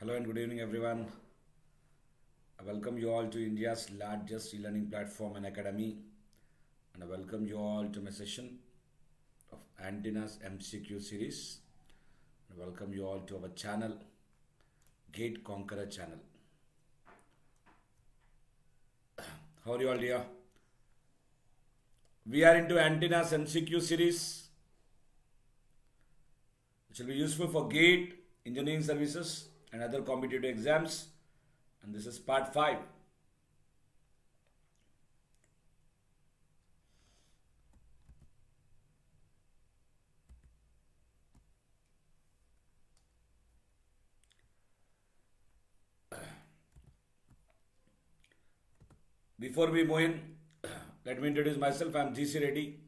Hello and good evening, everyone. I welcome you all to India's largest e-learning platform and academy, and I welcome you all to my session of Antennas MCQ series. I welcome you all to our channel, Gate Conqueror channel. How are you all, dear? We are into Antennas MCQ series, which will be useful for GATE, engineering services, and other competitive exams. And this is part 5. Before we move in, let me introduce myself. I'm GC Reddy.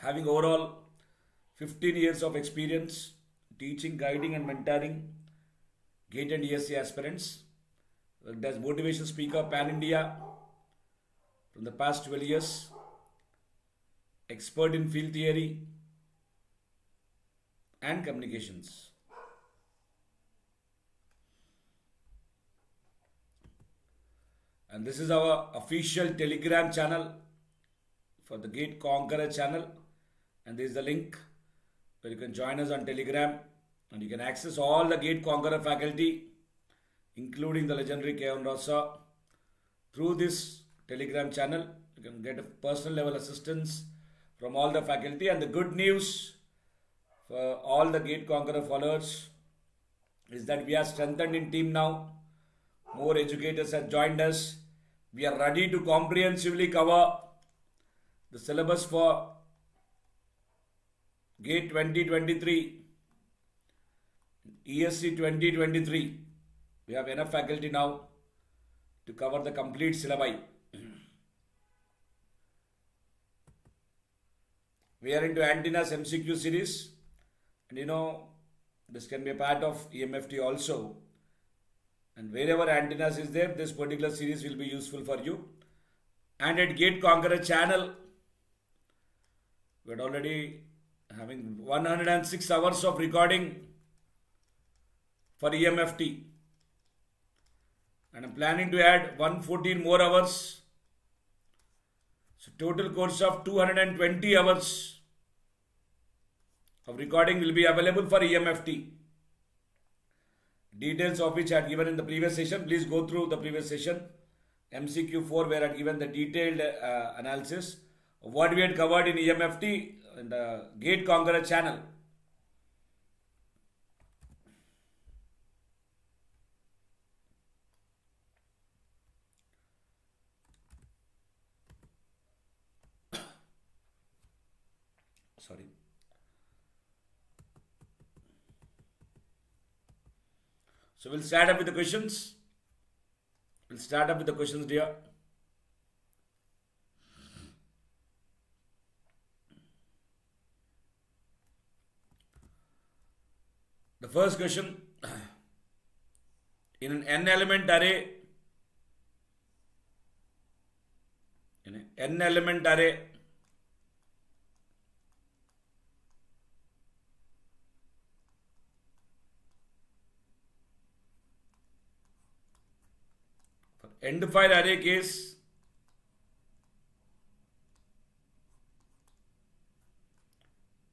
Having overall 15 years of experience teaching, guiding, and mentoring GATE and ESE aspirants. Worked as motivation speaker pan India from the past 12 years. Expert in field theory and communications. And this is our official Telegram channel for the Gate Conqueror channel. And this is the link where you can join us on Telegram and you can access all the Gate Conqueror faculty, including the legendary Kevan Rosa, through this Telegram channel. You can get a personal level assistance from all the faculty. And the good news for all the Gate Conqueror followers is that we are strengthened in team now. More educators have joined us. We are ready to comprehensively cover the syllabus for GATE 2023, ESE 2023. We have enough faculty now to cover the complete syllabi. we are into antennas MCQ series, and you know this can be a part of EMFT also. And wherever antennas is there, this particular series will be useful for you. And at Gate Conqueror channel, we had already having 106 hours of recording for EMFT. And I'm planning to add 114 more hours. So total course of 220 hours of recording will be available for EMFT. Details of which I had given in the previous session. Please go through the previous session. MCQ4 where I had given the detailed uh, analysis of what we had covered in EMFT in the uh, Gate Conqueror channel. Sorry. So we'll start up with the questions. We'll start up with the questions, dear. The first question in an n element array, in an n element array, for end fire array case,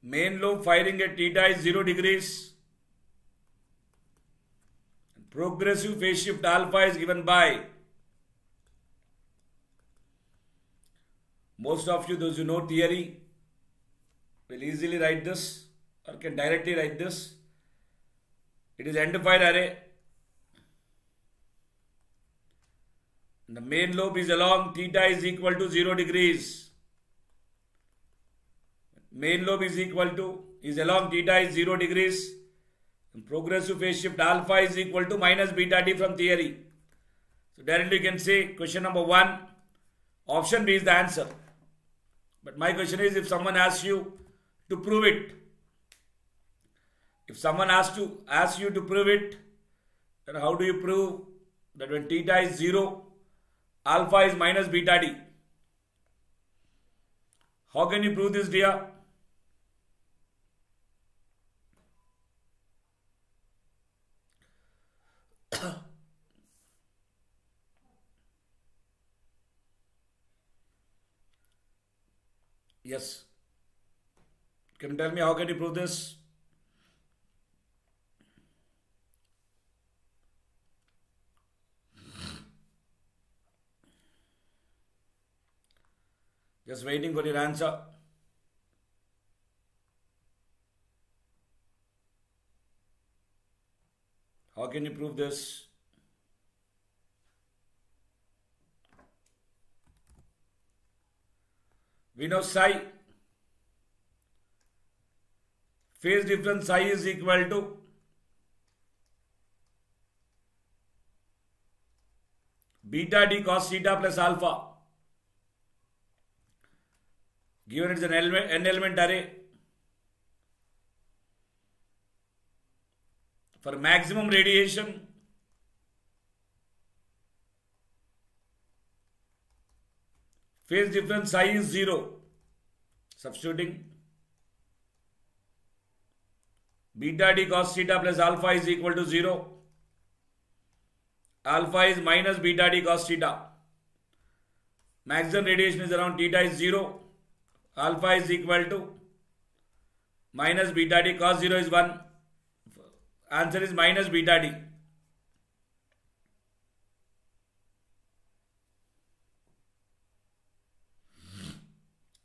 main lobe firing at theta is 0 degrees. Progressive phase shift alpha is given by most of you, those who know theory, will easily write this or can directly write this. It is end-fire array. The main lobe is along theta is equal to 0 degrees. Main lobe is equal to is along theta is 0 degrees. Progressive phase shift alpha is equal to minus beta d from theory. So directly you can say question number one, option B is the answer. But my question is if someone asks you to prove it, if someone asks to ask you to prove it, then how do you prove that when theta is 0, alpha is minus beta d? How can you prove this dear? Yes. Can you tell me how can you prove this? Just waiting for your answer. How can you prove this? We know psi phase difference psi is equal to beta d cos theta plus alpha. Given it's an element, n element array, for maximum radiation, phase difference psi is 0. Substituting beta d cos theta plus alpha is equal to 0. Alpha is minus beta d cos theta. Maximum radiation is around theta is 0. Alpha is equal to minus beta d cos 0 is 1. Answer is minus beta d.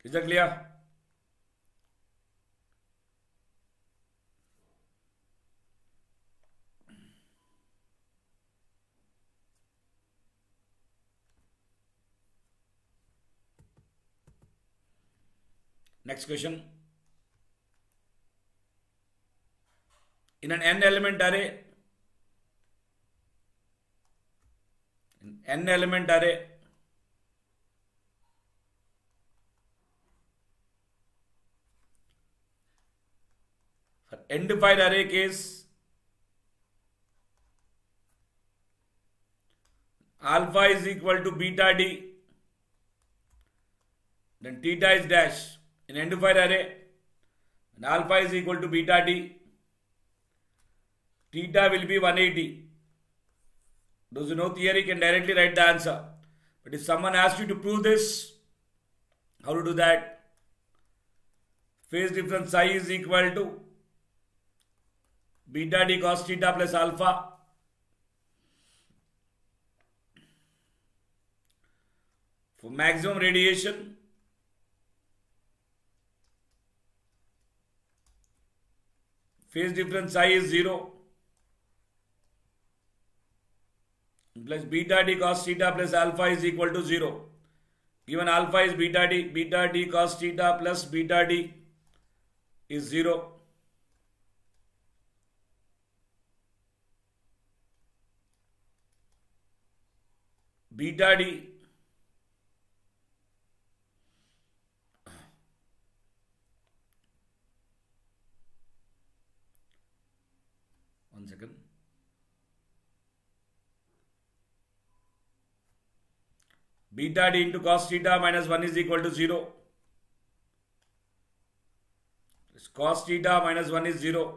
Is that clear? Next question. In an n element array, in n element array, for end-fired array case, alpha is equal to beta d, then theta is dash. In end-fired array, and alpha is equal to beta d, theta will be 180. Those who know theory can directly write the answer. But if someone asks you to prove this, how to do that? Phase difference psi is equal to beta D cos theta plus alpha. For maximum radiation phase difference psi is zero plus beta D cos theta plus alpha is equal to zero given alpha is beta D beta D cos theta plus beta D is zero beta d one second beta d into cos theta minus 1 is equal to 0 This cos theta minus 1 is 0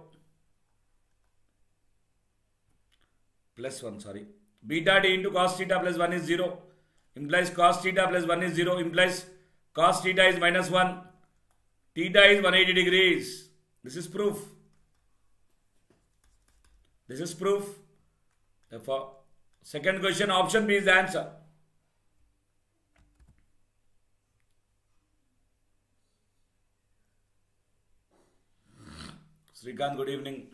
plus 1 sorry beta d into cos theta plus 1 is 0 implies cos theta plus 1 is 0 implies cos theta is minus 1 theta is 180 degrees. This is proof. This is proof. Therefore second question option b is the answer. Srikant, good evening.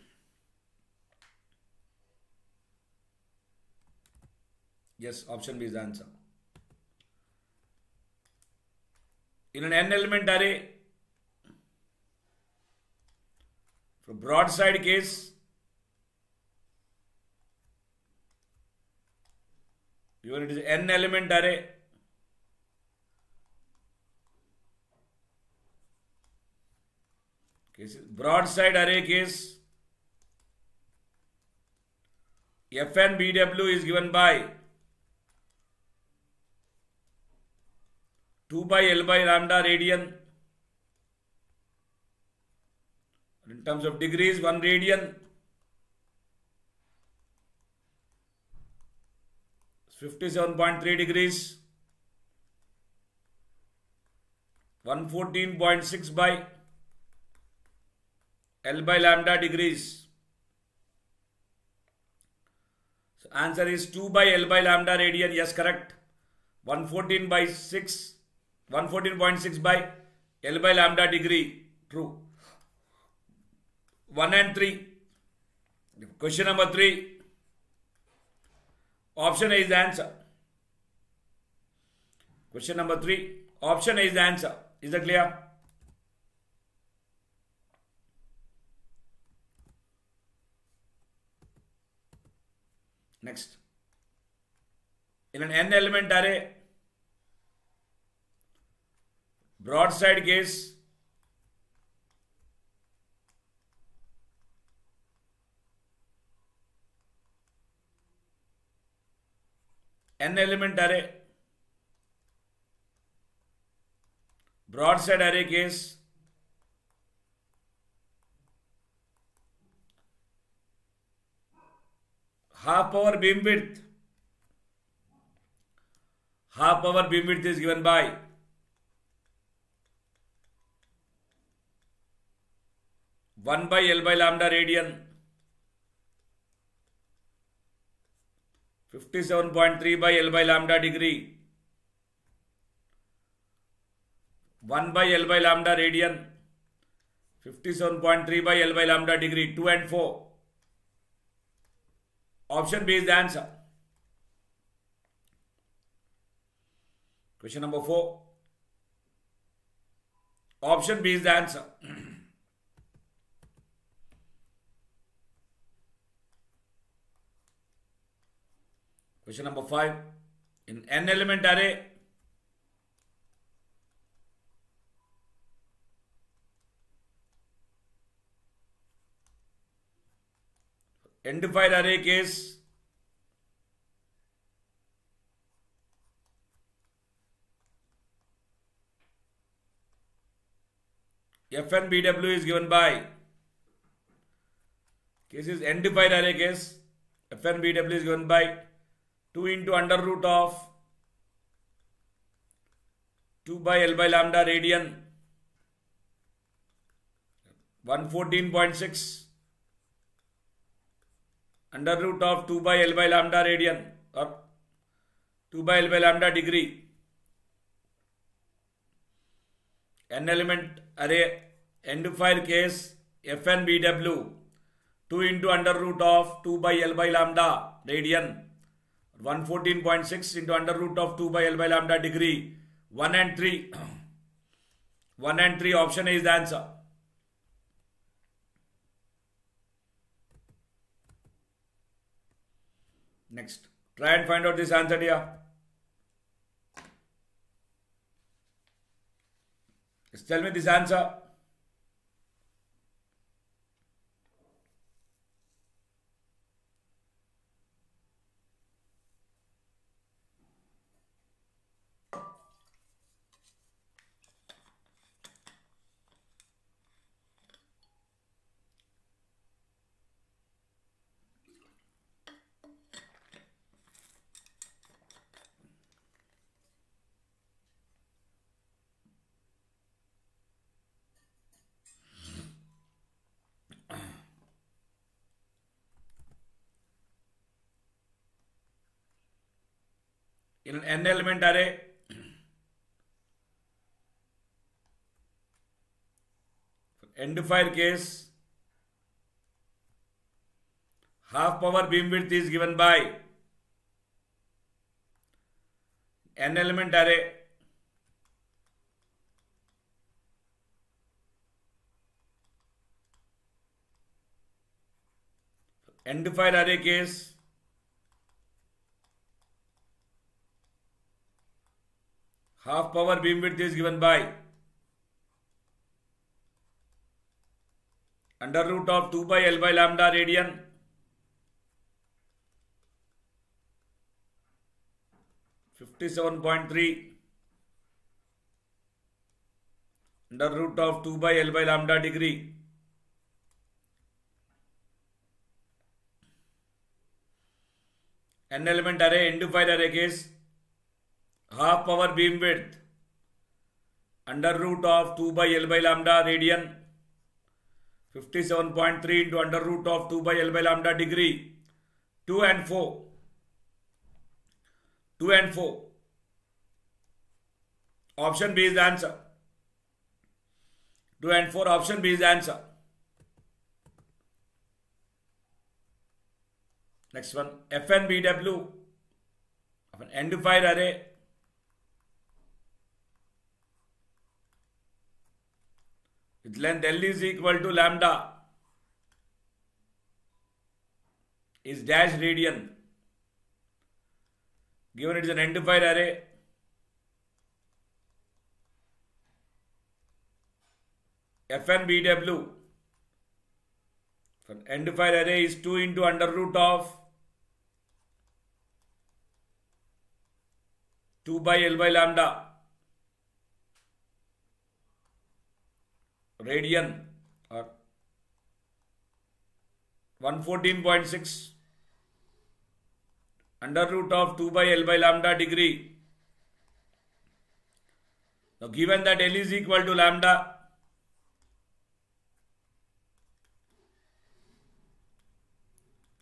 Yes, option B is the answer. In an n element array, for broadside case, given it is n element array, cases broadside array case Fn BW is given by 2 by L by lambda radian in terms of degrees 1 radian 57.3 degrees 114.6 by L by lambda degrees. So answer is 2 by L by lambda radian. Yes, correct. 114 by 6, 114.6 by L by lambda degree. True. 1 and 3. Question number 3. Option A is the answer. Question number 3. Option A is the answer. Is that clear? Next. In an n element array, broadside case n element array. Broadside array case half power beam width. Half power beam width is given by one by L by lambda radian. 57.3 by L by lambda degree. 1 by L by lambda radian. 57.3 by L by lambda degree. 2 and 4 option B is the answer. Question number 4 option B is the answer question number 5 in n element array end-fire array case FNBW is given by case is end-fire array case FNBW is given by 2 into under root of 2 by L by lambda radian 114.6 under root of 2 by L by lambda radian or 2 by L by lambda degree. N element array end fire case FNBW 2 into under root of 2 by L by lambda radian 114.6 into under root of 2 by L by lambda degree 1 and 3 1 and 3 option A is the answer Next, try and find out this answer here. Just tell me this answer. In n element array end fire case half power beam width is given by n element array end fire array case half power beam width is given by under root of 2 by L by lambda radian Fifty-seven point three under root of two by L by lambda degree n element array end fire array case half power beam width under root of 2 by L by lambda radian 57.3 into under root of 2 by L by lambda degree 2 and 4 2 and 4 option B is the answer 2 and 4 option B is the answer next one FNBW of an end-fire array with length L is equal to lambda is dash radian. Given it is an end-fire array, FNBW for end-fire array is 2 into under root of 2 by L by lambda radian और 114.6 under root of 2 by L by lambda degree तो given that L is equal to lambda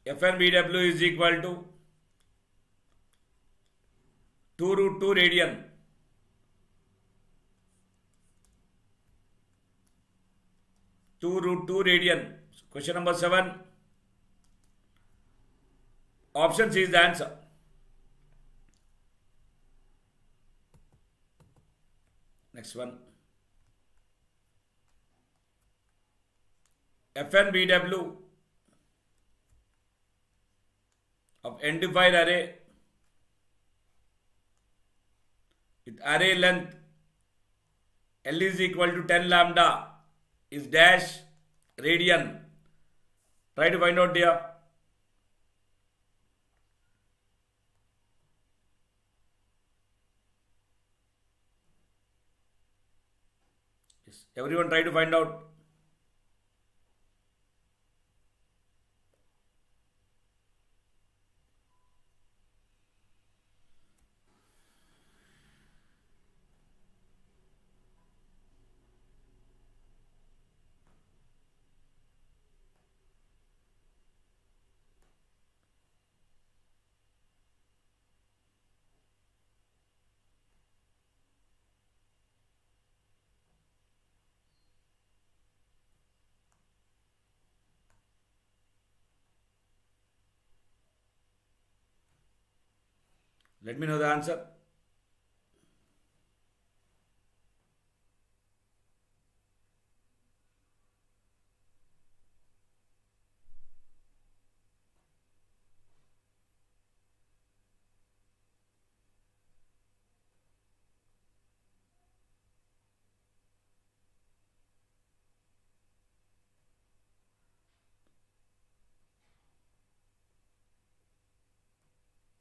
F N B W is equal to two root two radian two root two radian question number seven option C is the answer next one F N B W of endfired array with array length L is equal to ten lambda is dash radian. Try to find out here. Yes. Everyone try to find out. Let me know the answer.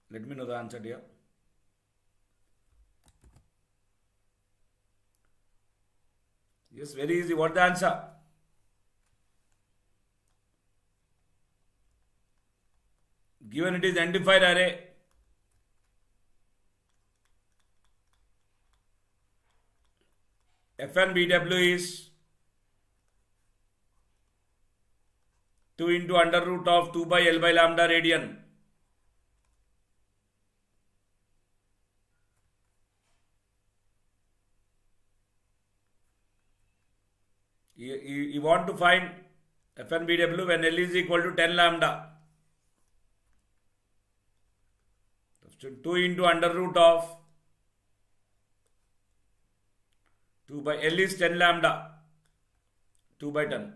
Let me know the answer, dear. Yes, very easy. What the answer? Given it is identified array, FNBW is 2 into under root of 2 by L by lambda radian. You, you, you want to find FNBW when L is equal to 10 lambda. So 2 into under root of 2 by L is 10 lambda. 2 by 10.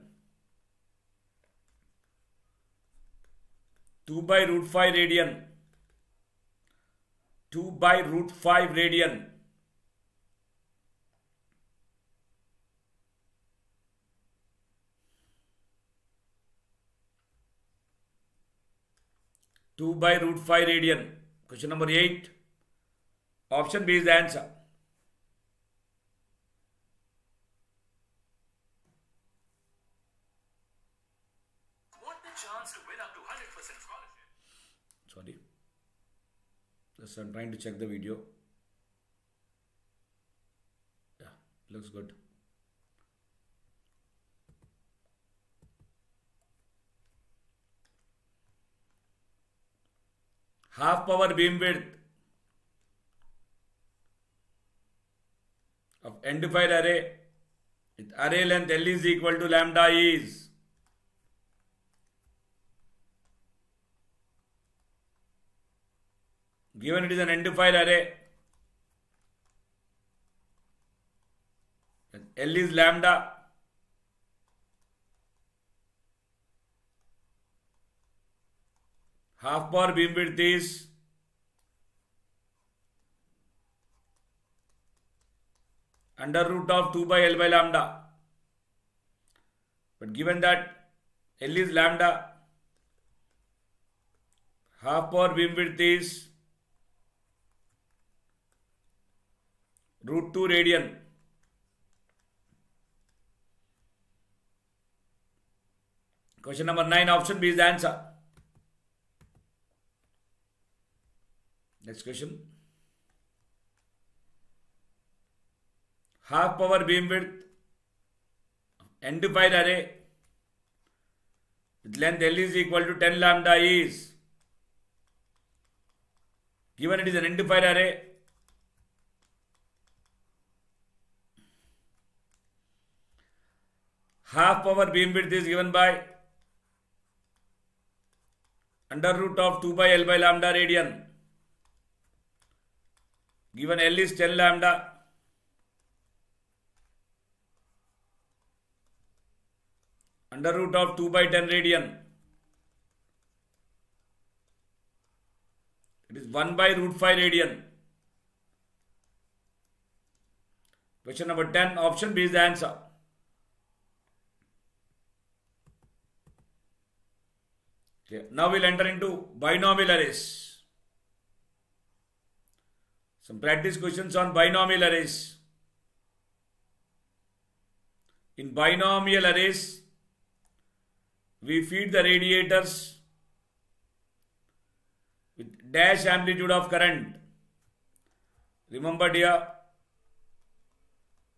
2 by root 5 radian. 2 by root 5 radian. Two by root five radian. Question number eight. Option B is the answer. Want the chance to win up to 100% scholarship? Sorry. Just I'm trying to check the video. Yeah. Looks good. Half power beam width of end-fire array with array length L is equal to lambda is given it is an end-fire array L is lambda half power beam width is under root of 2 by L by lambda. But given that L is lambda, half power beam width is root 2 radian. Question number 9, option B is the answer. Next question. Half power beam width end fire array. With length L is equal to 10 lambda is given it is an fire array. Half power beam width is given by under root of 2 by L by lambda radian given L is 10 lambda. Under root of 2 by 10 radian. It is 1 by root 5 radian. Question number 10 option B is the answer. Okay now we'll enter into binomial arrays some practice questions on binomial arrays. In binomial arrays, we feed the radiators with dash amplitude of current. Remember dear,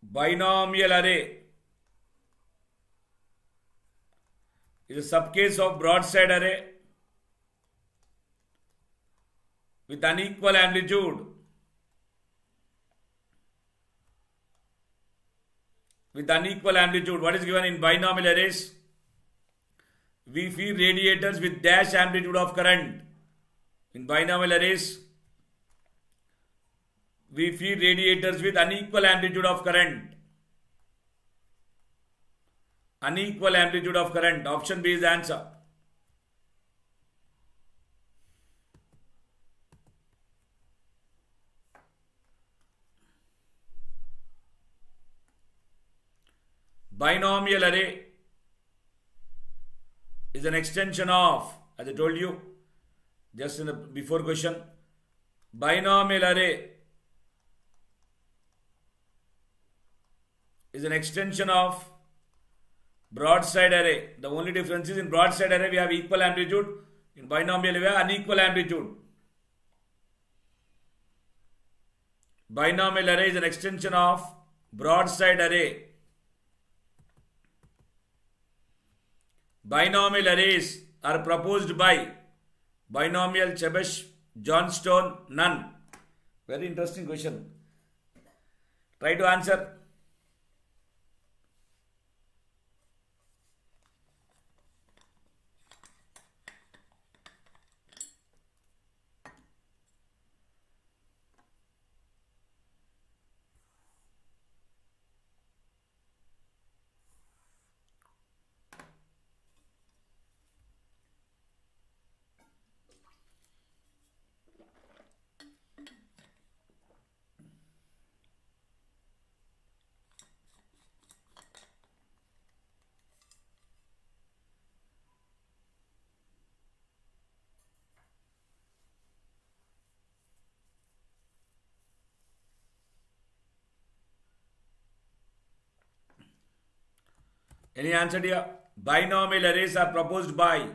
binomial array is a subcase of broadside array with unequal amplitude with unequal amplitude. What is given in binomial arrays? We feed radiators with dash amplitude of current. In binomial arrays, we feed radiators with unequal amplitude of current. Unequal amplitude of current. Option B is the answer. Binomial array is an extension of, as I told you just in the before question, binomial array is an extension of broadside array. The only difference is in broadside array we have equal amplitude, in binomial we have unequal amplitude. Binomial array is an extension of broadside array. Binomial arrays are proposed by binomial Chebyshev, John Stone, none. Very interesting question. Try to answer. Any answer here? Binomial arrays are proposed by.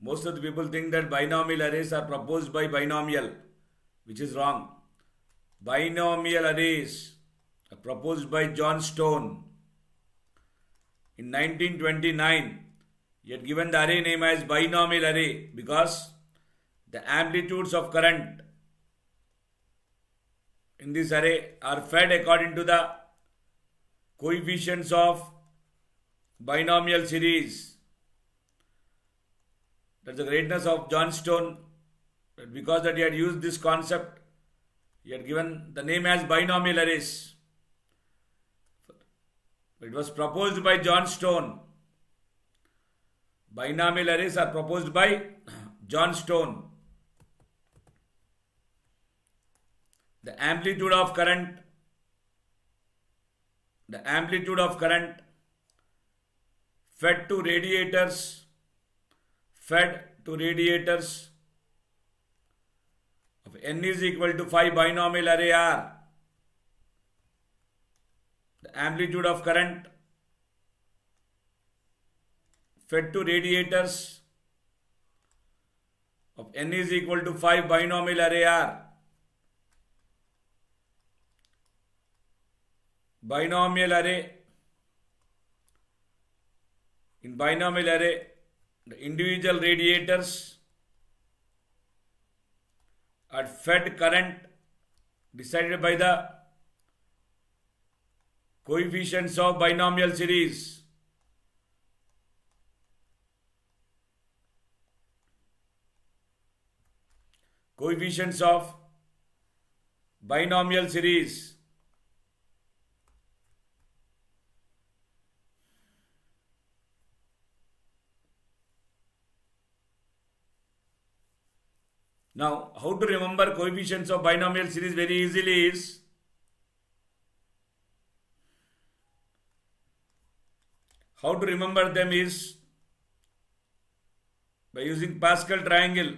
Most of the people think that binomial arrays are proposed by binomial, which is wrong. Binomial arrays are proposed by John Stone in 1929. He had given the array name as binomial array because the amplitudes of current in this array are fed according to the coefficients of binomial series. That's the greatness of John Stone. Because that he had used this concept, he had given the name as binomial arrays. It was proposed by John Stone. Binomial arrays are proposed by John Stone. The amplitude of current, the amplitude of current fed to radiators, fed to radiators of n is equal to 5 binomial array are the amplitude of current fed to radiators of n is equal to 5 binomial array are binomial array. In binomial array the individual radiators are fed current decided by the coefficients of binomial series. Coefficients of binomial series Now, how to remember coefficients of binomial series very easily is how to remember them is by using Pascal triangle.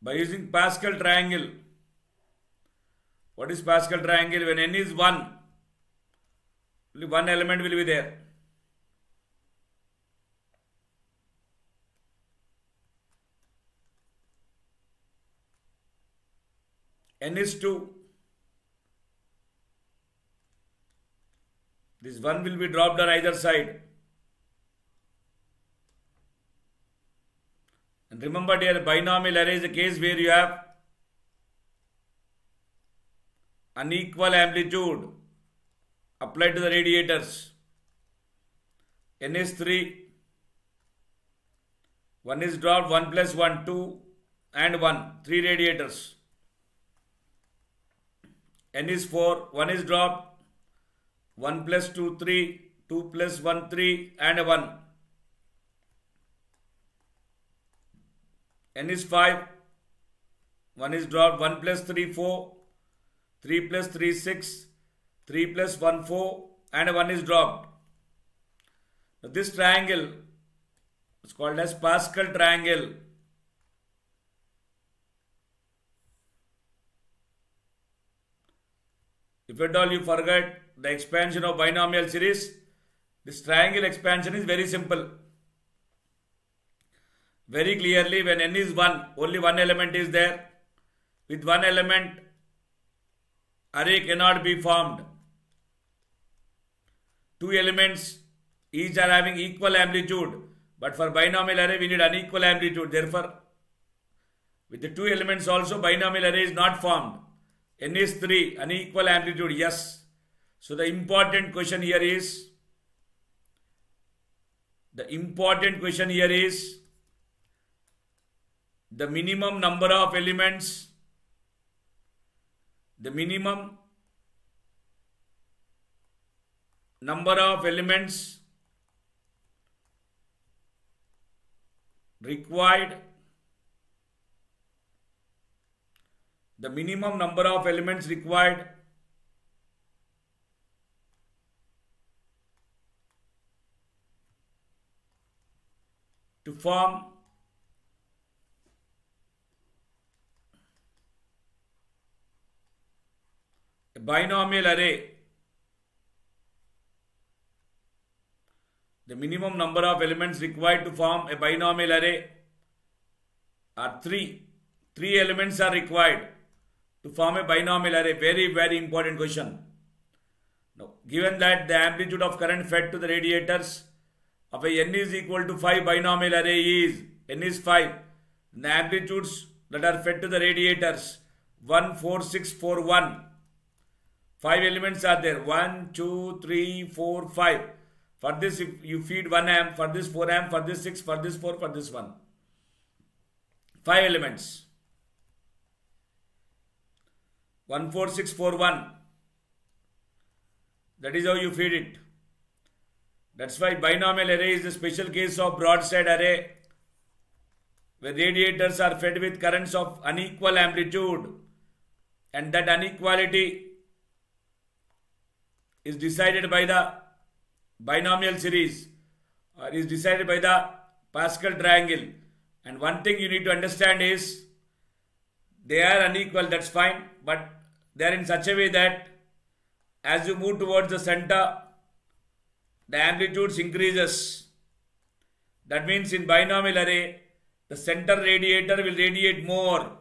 By using Pascal triangle. What is Pascal triangle? When n is 1, only one element will be there. N is 2. This 1 will be dropped on either side. And remember dear binomial array is a case where you have unequal amplitude applied to the radiators. n is 3. 1 is dropped, 1 plus 1, 2 and 1, 3 radiators n is 4, 1 is dropped, 1 plus 2, 3, 2 plus 1, 3 and 1. n is 5, 1 is dropped, 1 plus 3, 4, 3 plus 3, 6, 3 plus 1, 4 and 1 is dropped. Now this triangle is called as Pascal triangle. At all you forget the expansion of binomial series, this triangle expansion is very simple. Very clearly when n is 1, only one element is there. With one element, array cannot be formed. Two elements each are having equal amplitude. But for binomial array, we need unequal amplitude. Therefore, with the two elements also, binomial array is not formed n is 3 unequal amplitude yes. So the important question here is the important question here is the minimum number of elements the minimum number of elements required the minimum number of elements required to form a binomial array the minimum number of elements required to form a binomial array are three. Three elements are required to form a binomial array. Very, very important question. Now, given that the amplitude of current fed to the radiators of a n is equal to 5 binomial array is n is 5. The amplitudes that are fed to the radiators 1, 4, 6, 4, 1. Five elements are there 1, 2, 3, 4, 5. For this, if you feed 1 amp, for this 4 amp, for this 6, for this 4, for this 1. Five elements. 14641. That is how you feed it. That's why binomial array is a special case of broadside array where radiators are fed with currents of unequal amplitude and that inequality is decided by the binomial series or is decided by the Pascal triangle. And one thing you need to understand is they are unequal, that's fine, but they are in such a way that as you move towards the center, the amplitudes increases. That means in binomial array, the center radiator will radiate more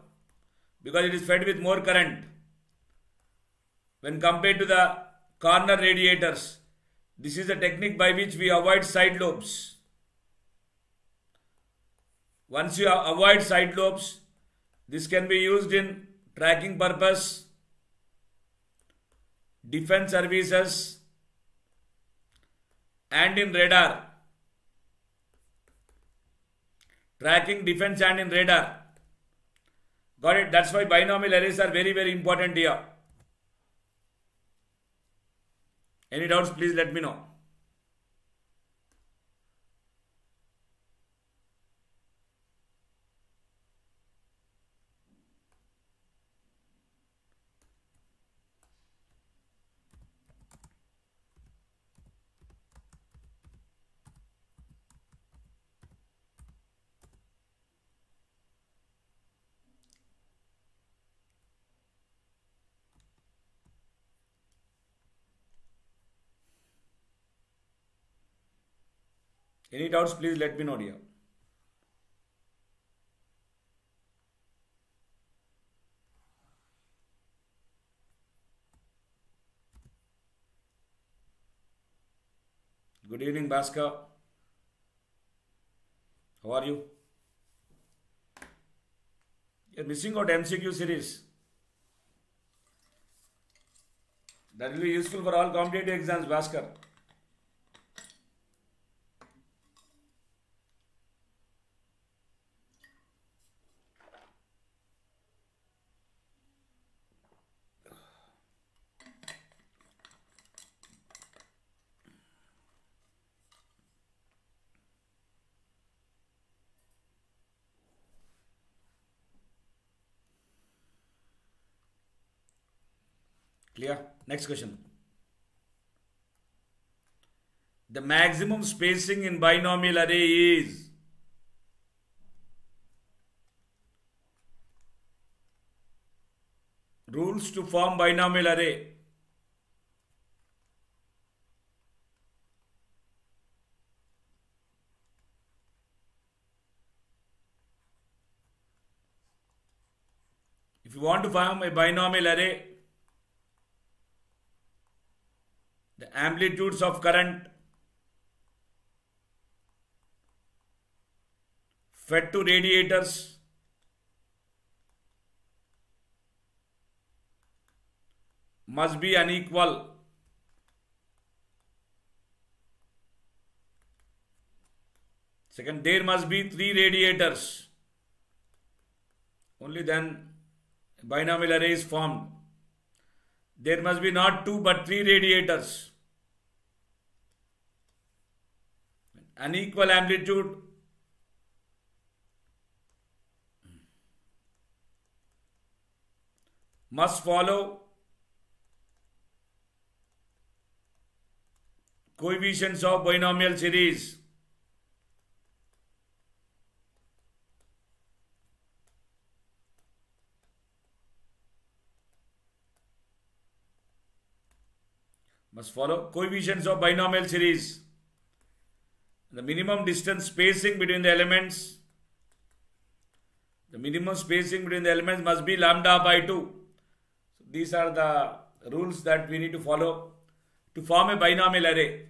because it is fed with more current when compared to the corner radiators. This is the technique by which we avoid side lobes. Once you avoid side lobes, this can be used in tracking purpose, defense services, and in radar. Tracking, defense, and in radar. Got it? That's why binomial arrays are very, very important here. Any doubts, please let me know. Any doubts, please let me know, dear. Good evening, Bhaskar. How are you? You're missing out MCQ series. That will be useful for all competitive exams, Bhaskar. Clear? Next question. The maximum spacing in binomial array is rules to form binomial array. If you want to form a binomial array, the amplitudes of current fed to radiators must be unequal. Second, there must be three radiators. Only then binomial array is formed. There must be not two but three radiators. Unequal amplitude must follow coefficients of binomial series. Must follow coefficients of binomial series. The minimum distance spacing between the elements The minimum spacing between the elements must be lambda by 2. So these are the rules that we need to follow to form a binomial array.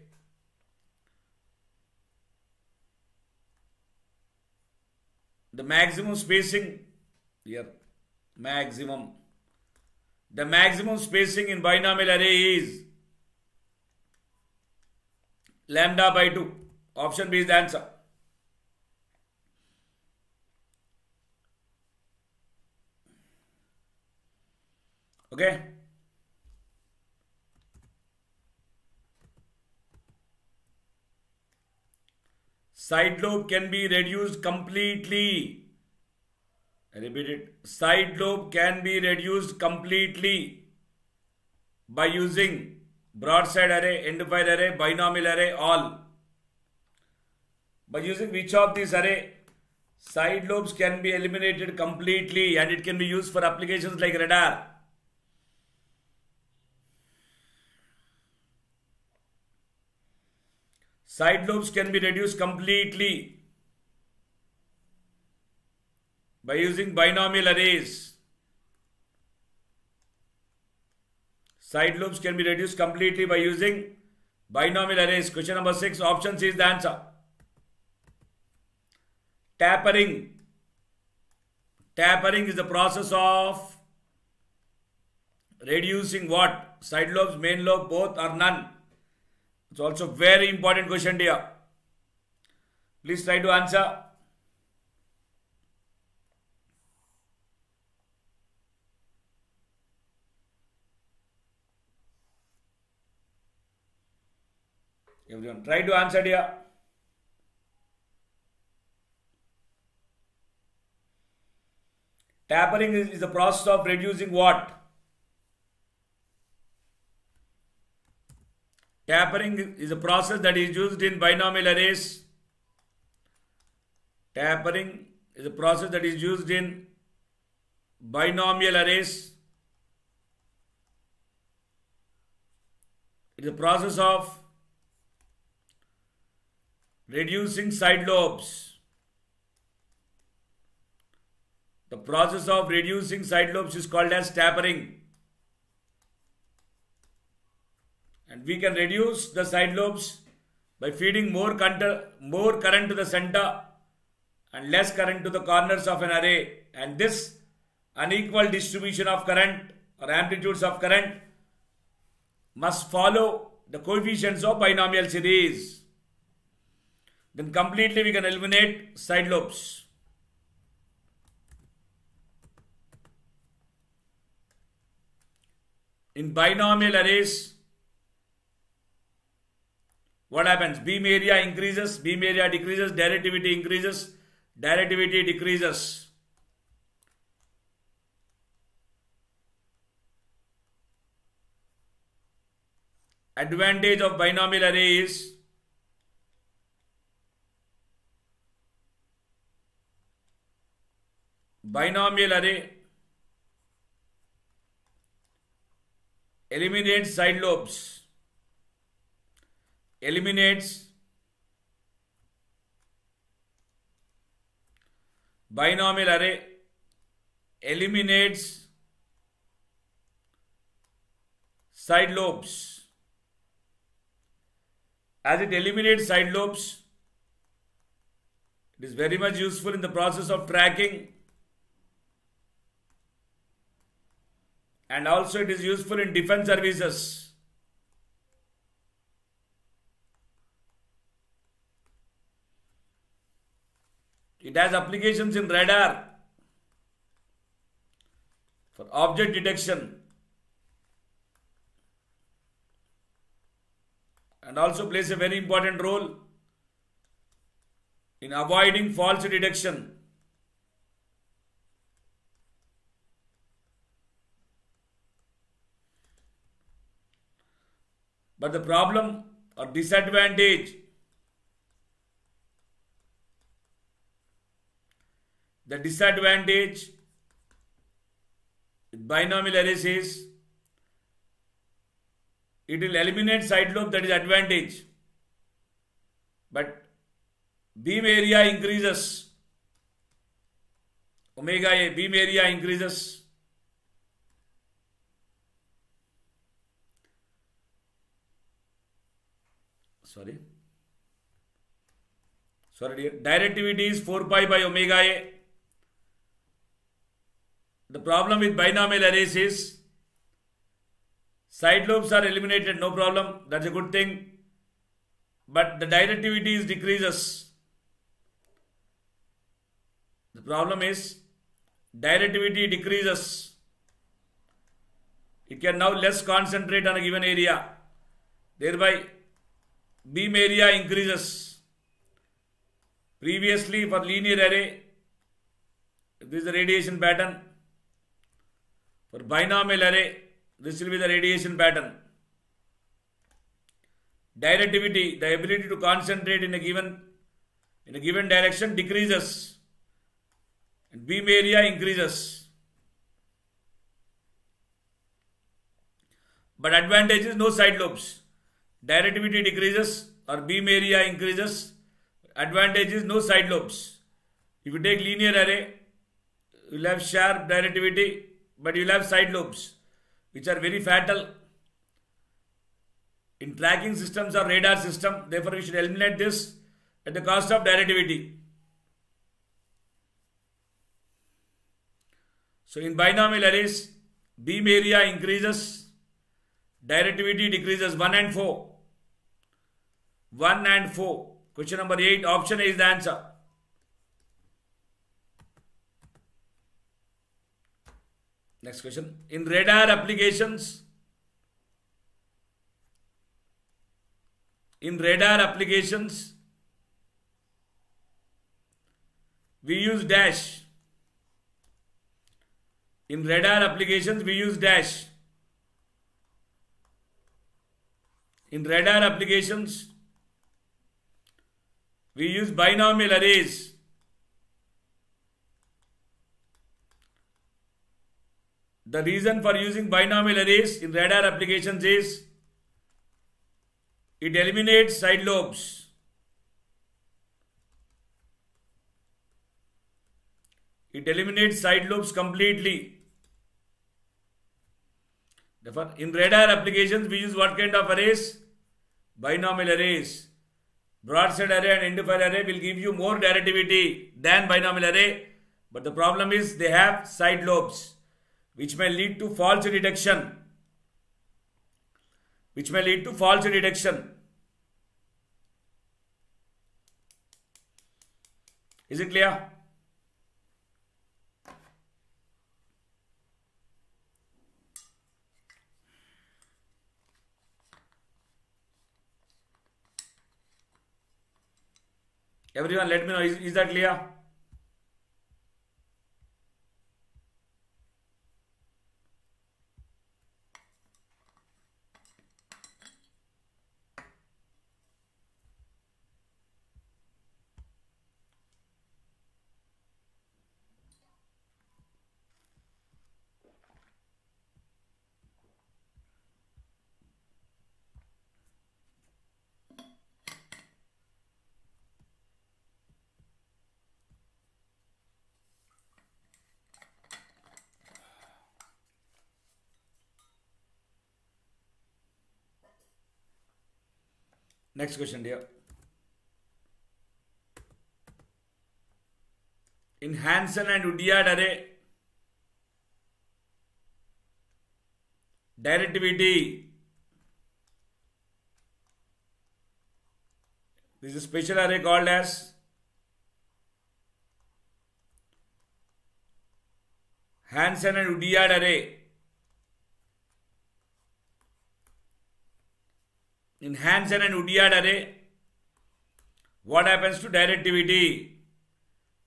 The maximum spacing here, maximum. The maximum spacing in binomial array is lambda by 2. Option B is the answer. Okay. Side lobe can be reduced completely. I repeat it. Side lobe can be reduced completely by using broadside array, end-fire array, binomial array, all. By using which of these array, side lobes can be eliminated completely and it can be used for applications like radar. Side lobes can be reduced completely by using binomial arrays. Side lobes can be reduced completely by using binomial arrays. Question number 6, option C is the answer. Tapering. Tapering is the process of reducing what? Side lobes, main lobe, both or none. It's also very important question dear. Please try to answer. Everyone, try to answer here. Tapering is, is the process of reducing what? Tapering is a process that is used in binomial arrays. Tapering is a process that is used in binomial arrays. It is a process of reducing side lobes. The process of reducing side lobes is called as tapering. And we can reduce the side lobes by feeding more, more current to the center and less current to the corners of an array. And this unequal distribution of current or amplitudes of current must follow the coefficients of binomial series. Then completely we can eliminate side lobes. In binomial arrays, what happens? Beam area increases, beam area decreases, directivity increases, directivity decreases. Advantage of binomial array is binomial array eliminates side lobes. Eliminates binomial array. Eliminates side lobes. As it eliminates side lobes it is very much useful in the process of tracking and also it is useful in defense services It has applications in radar for object detection and also plays a very important role in avoiding false detection. But the problem or disadvantage the disadvantage with binomial arrays is it will eliminate side lobe that is advantage but beam area increases omega A beam area increases. Sorry. Sorry, dear. Directivity is 4 pi by omega A. The problem with binomial arrays is side lobes are eliminated, no problem. That's a good thing. But the directivity is decreases. The problem is directivity decreases. It can now less concentrate on a given area. Thereby, beam area increases. Previously, for linear array, this is the radiation pattern. For binomial array, this will be the radiation pattern. Directivity, the ability to concentrate in a given in a given direction decreases and beam area increases. But advantage is no side lobes. Directivity decreases or beam area increases. Advantage is no side lobes. If you take linear array, you will have sharp directivity, but you will have side lobes, which are very fatal in tracking systems or radar system. Therefore, we should eliminate this at the cost of directivity. So, in binomial arrays, beam area increases, directivity decreases 1 and 4. 1 and 4. Question number 8, option A is the answer. Next question. In radar applications, in radar applications, we use dash. In radar applications, we use dash. In radar applications, we use binomial arrays. The reason for using binomial arrays in radar applications is it eliminates side lobes. It eliminates side lobes completely. Therefore, in radar applications, we use what kind of arrays? Binomial arrays. Broadside array and end fire array will give you more directivity than binomial array. But the problem is they have side lobes, which may lead to false detection. Which may lead to false detection. Is it clear? Everyone, let me know. Is, is that clear? Next question, dear. In Hansen and Woodyard array, directivity. This is a special array called as Hansen and Woodyard array. In Hansen and Woodyard array, what happens to directivity?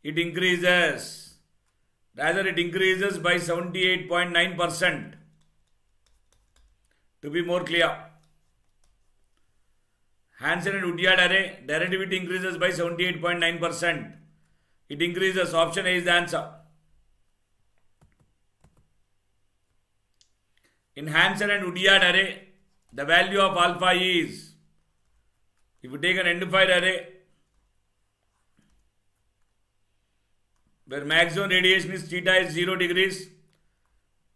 It increases. Rather, it increases by 78.9%. To be more clear, Hansen and Woodyard array, directivity increases by 78.9%. It increases. Option A is the answer. In Hansen and Woodyard array, the value of alpha is, if you take an end fire array, where maximum radiation is theta is 0 degrees,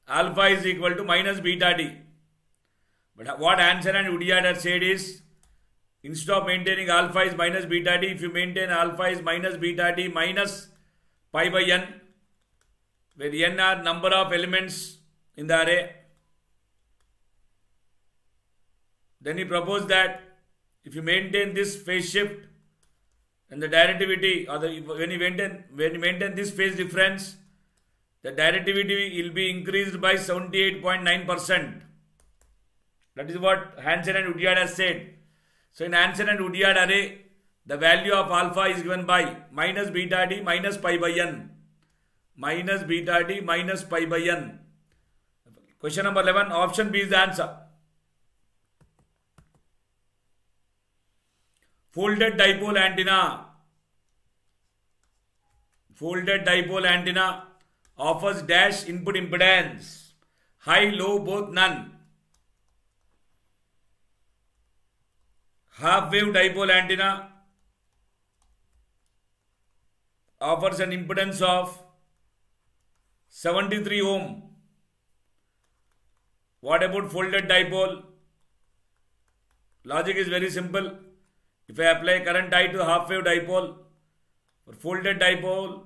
alpha is equal to minus beta d. But what Hansen and Woodyard have said is, instead of maintaining alpha is minus beta d, if you maintain alpha is minus beta d minus pi by n, where n are number of elements in the array, then he proposed that if you maintain this phase shift and the directivity or the when you maintain when you maintain this phase difference, the directivity will be increased by 78.9 percent. That is what Hansen and Woodyard has said. So in Hansen and Woodyard array, the value of alpha is given by minus beta d minus pi by n. Minus beta d minus pi by n. Question number 11, option B is the answer. Folded dipole antenna. Folded dipole antenna offers dash input impedance. High, low, both none. Half wave dipole antenna offers an impedance of 73 ohm. What about folded dipole? Logic is very simple. If I apply current I to the half wave dipole, or folded dipole,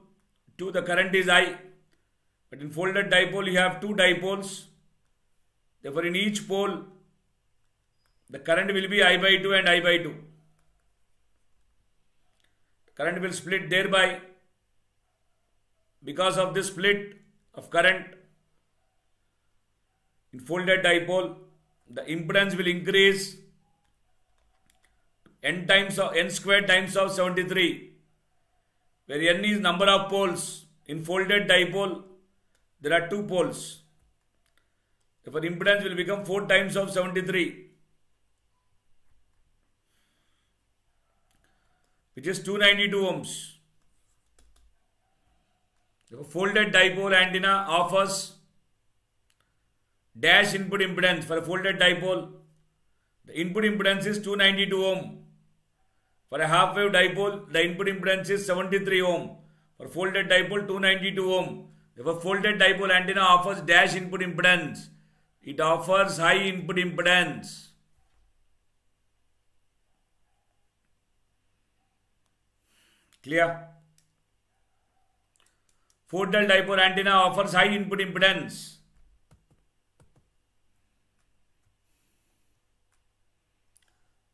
to the current is I. But in folded dipole, you have two dipoles. Therefore, in each pole, the current will be I by 2 and I by 2. Current will split thereby because of this split of current in folded dipole the impedance will increase n times of n square times of 73 where n is number of poles in folded dipole there are two poles therefore impedance will become 4 times of 73 which is 292 ohms the folded dipole antenna offers dash input impedance for a folded dipole. The input impedance is 292 ohm. For a half wave dipole, the input impedance is 73 ohm. For folded dipole, 292 ohm. Therefore, folded dipole antenna offers dash input impedance. It offers high input impedance. Clear? Folded dipole antenna offers high input impedance.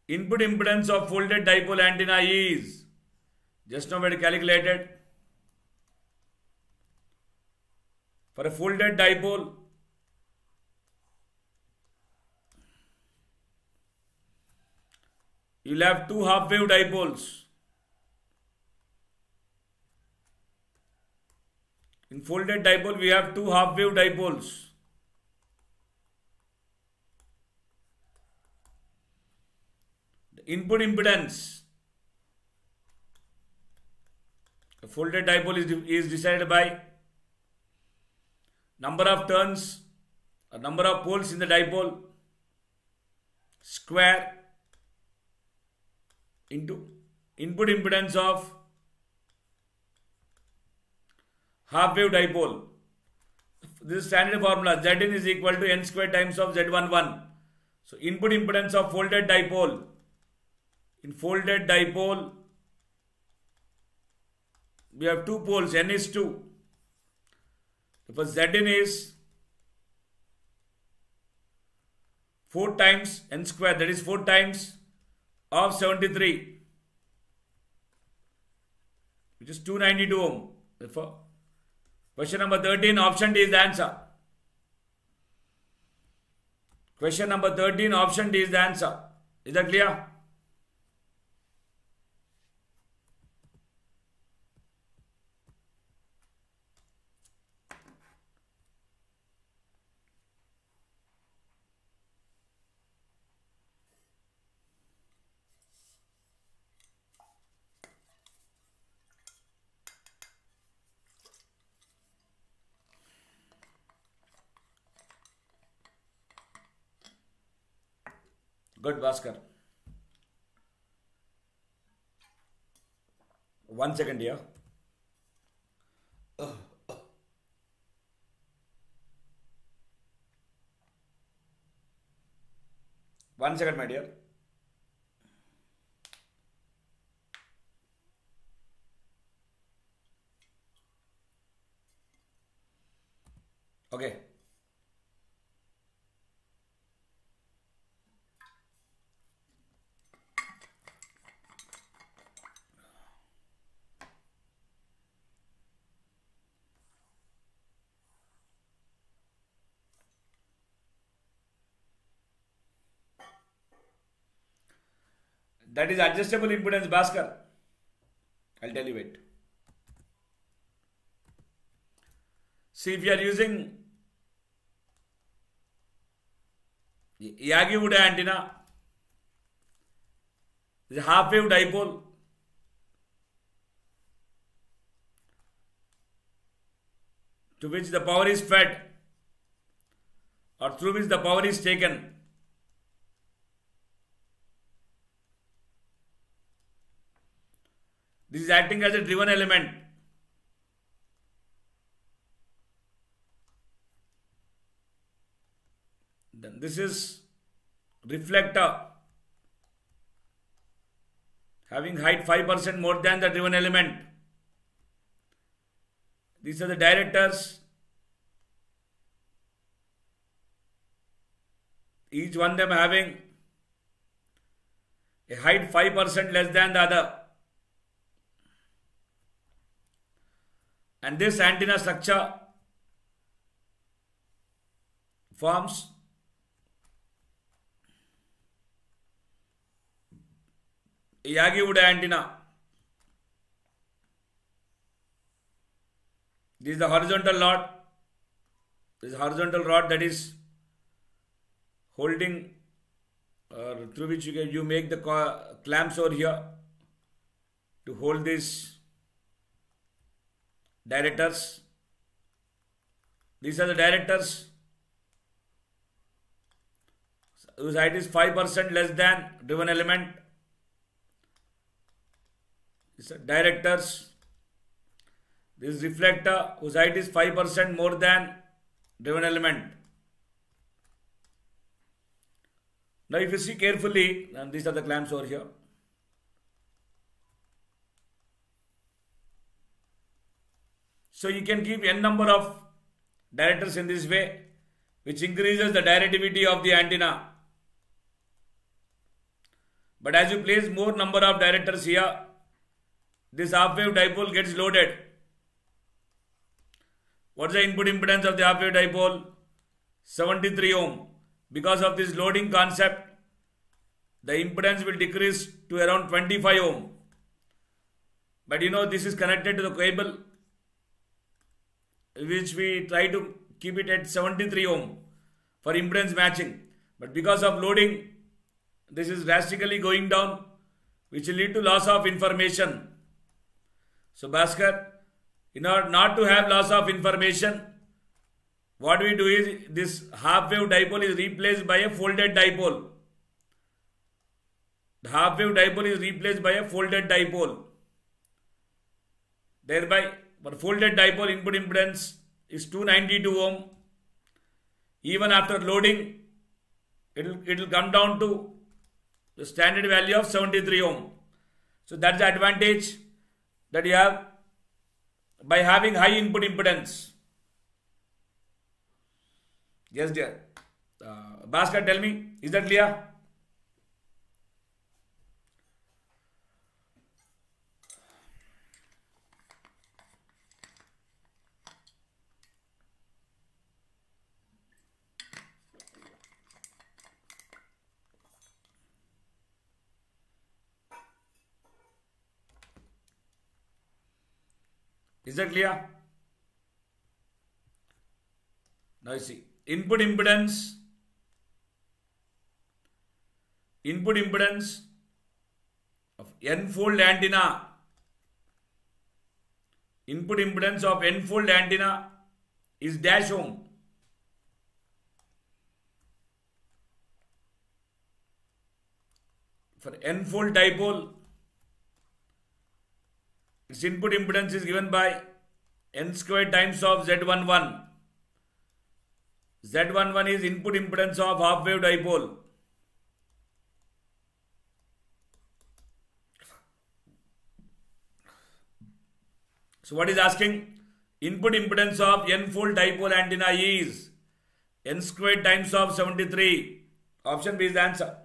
Input impedance of folded dipole antenna is just now we had calculated. For a folded dipole you'll have two half wave dipoles. In folded dipole we have two half wave dipoles input impedance. A folded dipole is, is decided by number of turns or number of poles in the dipole square into input impedance of half wave dipole. This is standard formula. Zn is equal to n square times of z11 so input impedance of folded dipole in folded dipole we have two poles n is 2 because zn is 4 times n square that is 4 times of 73 which is 292 ohm. Therefore question number 13 option D is the answer. Question number 13 option D is the answer. Is that clear good Bhaskar one second या one second my That is adjustable impedance Bhaskar. I'll tell you wait. See if you are using Yagi Uda antenna, the half wave dipole, to which the power is fed or through which the power is taken. This is acting as a driven element. Then this is reflector having height 5% more than the driven element. These are the directors. Each one of them having a height 5% less than the other. And this antenna structure forms Yagi Uda antenna. This is the horizontal rod. This is horizontal rod that is holding or through which you, can, you make the clamps over here to hold these directors. These are the directors whose height is 5% less than driven element. These are directors. This reflector whose height is 5% more than driven element. Now if you see carefully, and these are the clamps over here. So you can keep n number of directors in this way, which increases the directivity of the antenna. But as you place more number of directors here, this half wave dipole gets loaded. What's the input impedance of the half wave dipole? 73 ohm. Because of this loading concept, the impedance will decrease to around 25 ohm. But you know, this is connected to the cable, which we try to keep it at 73 ohm for impedance matching. But because of loading, this is drastically going down, which will lead to loss of information. So, Bhaskar, in order not to have loss of information, what we do is this half wave dipole is replaced by a folded dipole. The half wave dipole is replaced by a folded dipole. Thereby, for folded dipole input impedance is 292 ohm. Even after loading, it will it will come down to the standard value of 73 ohm. So that's the advantage that you have by having high input impedance. Yes, dear. Uh, Bhaskar, tell me, is that clear? Is that clear? Now you see input impedance input impedance of n-fold antenna input impedance of n-fold antenna is dash ohm for n-fold dipole its input impedance is given by n square times of Z11. Z11 is input impedance of half wave dipole. So what is asking? Input impedance of n-fold dipole antenna is n squared times of 73. Option B is the answer.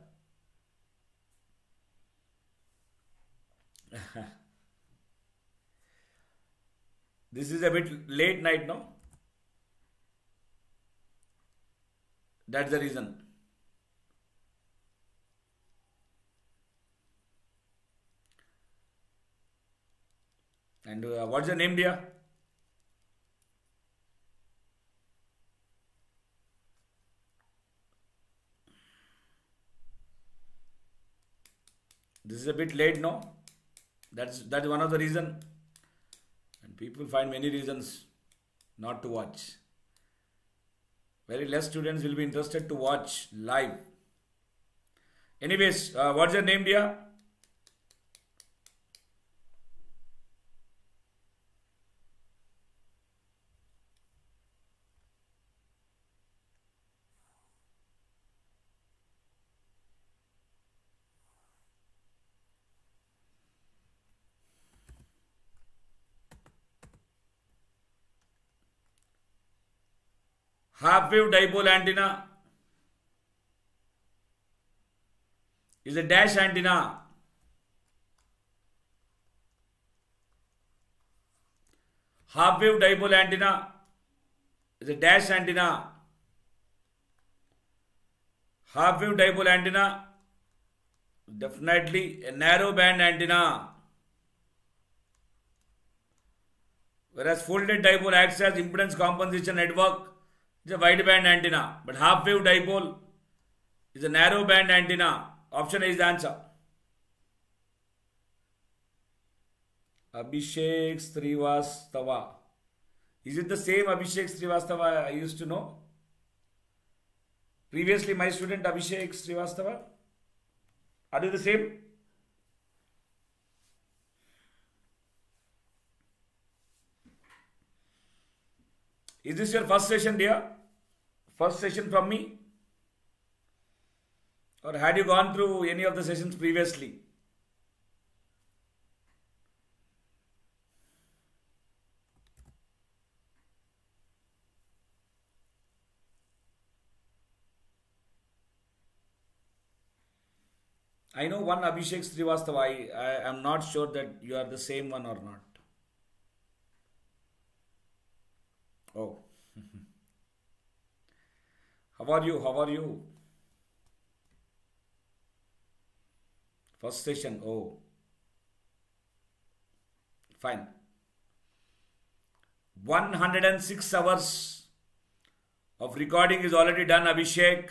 this is a bit late night, no? That's the reason. And uh, what's your name, dear? This is a bit late, no? That's that's one of the reason. People find many reasons not to watch. Very less students will be interested to watch live. Anyways, uh, what's your name, dear? Half wave dipole antenna is a dash antenna. Half wave dipole antenna is a dash antenna. Half wave dipole antenna definitely a narrow band antenna. Whereas folded dipole acts as impedance compensation network is a wideband antenna, but half wave dipole is a narrow band antenna. Option A is the answer. Abhishek Srivastava. Is it the same Abhishek Srivastava I used to know? Previously, my student Abhishek Srivastava. Are you the same? Is this your first session, dear? First session from me? Or had you gone through any of the sessions previously? I know one Abhishek Srivastava. I, I am not sure that you are the same one or not. Oh. How are you? How are you? First session. Oh. Fine. 106 hours of recording is already done, Abhishek,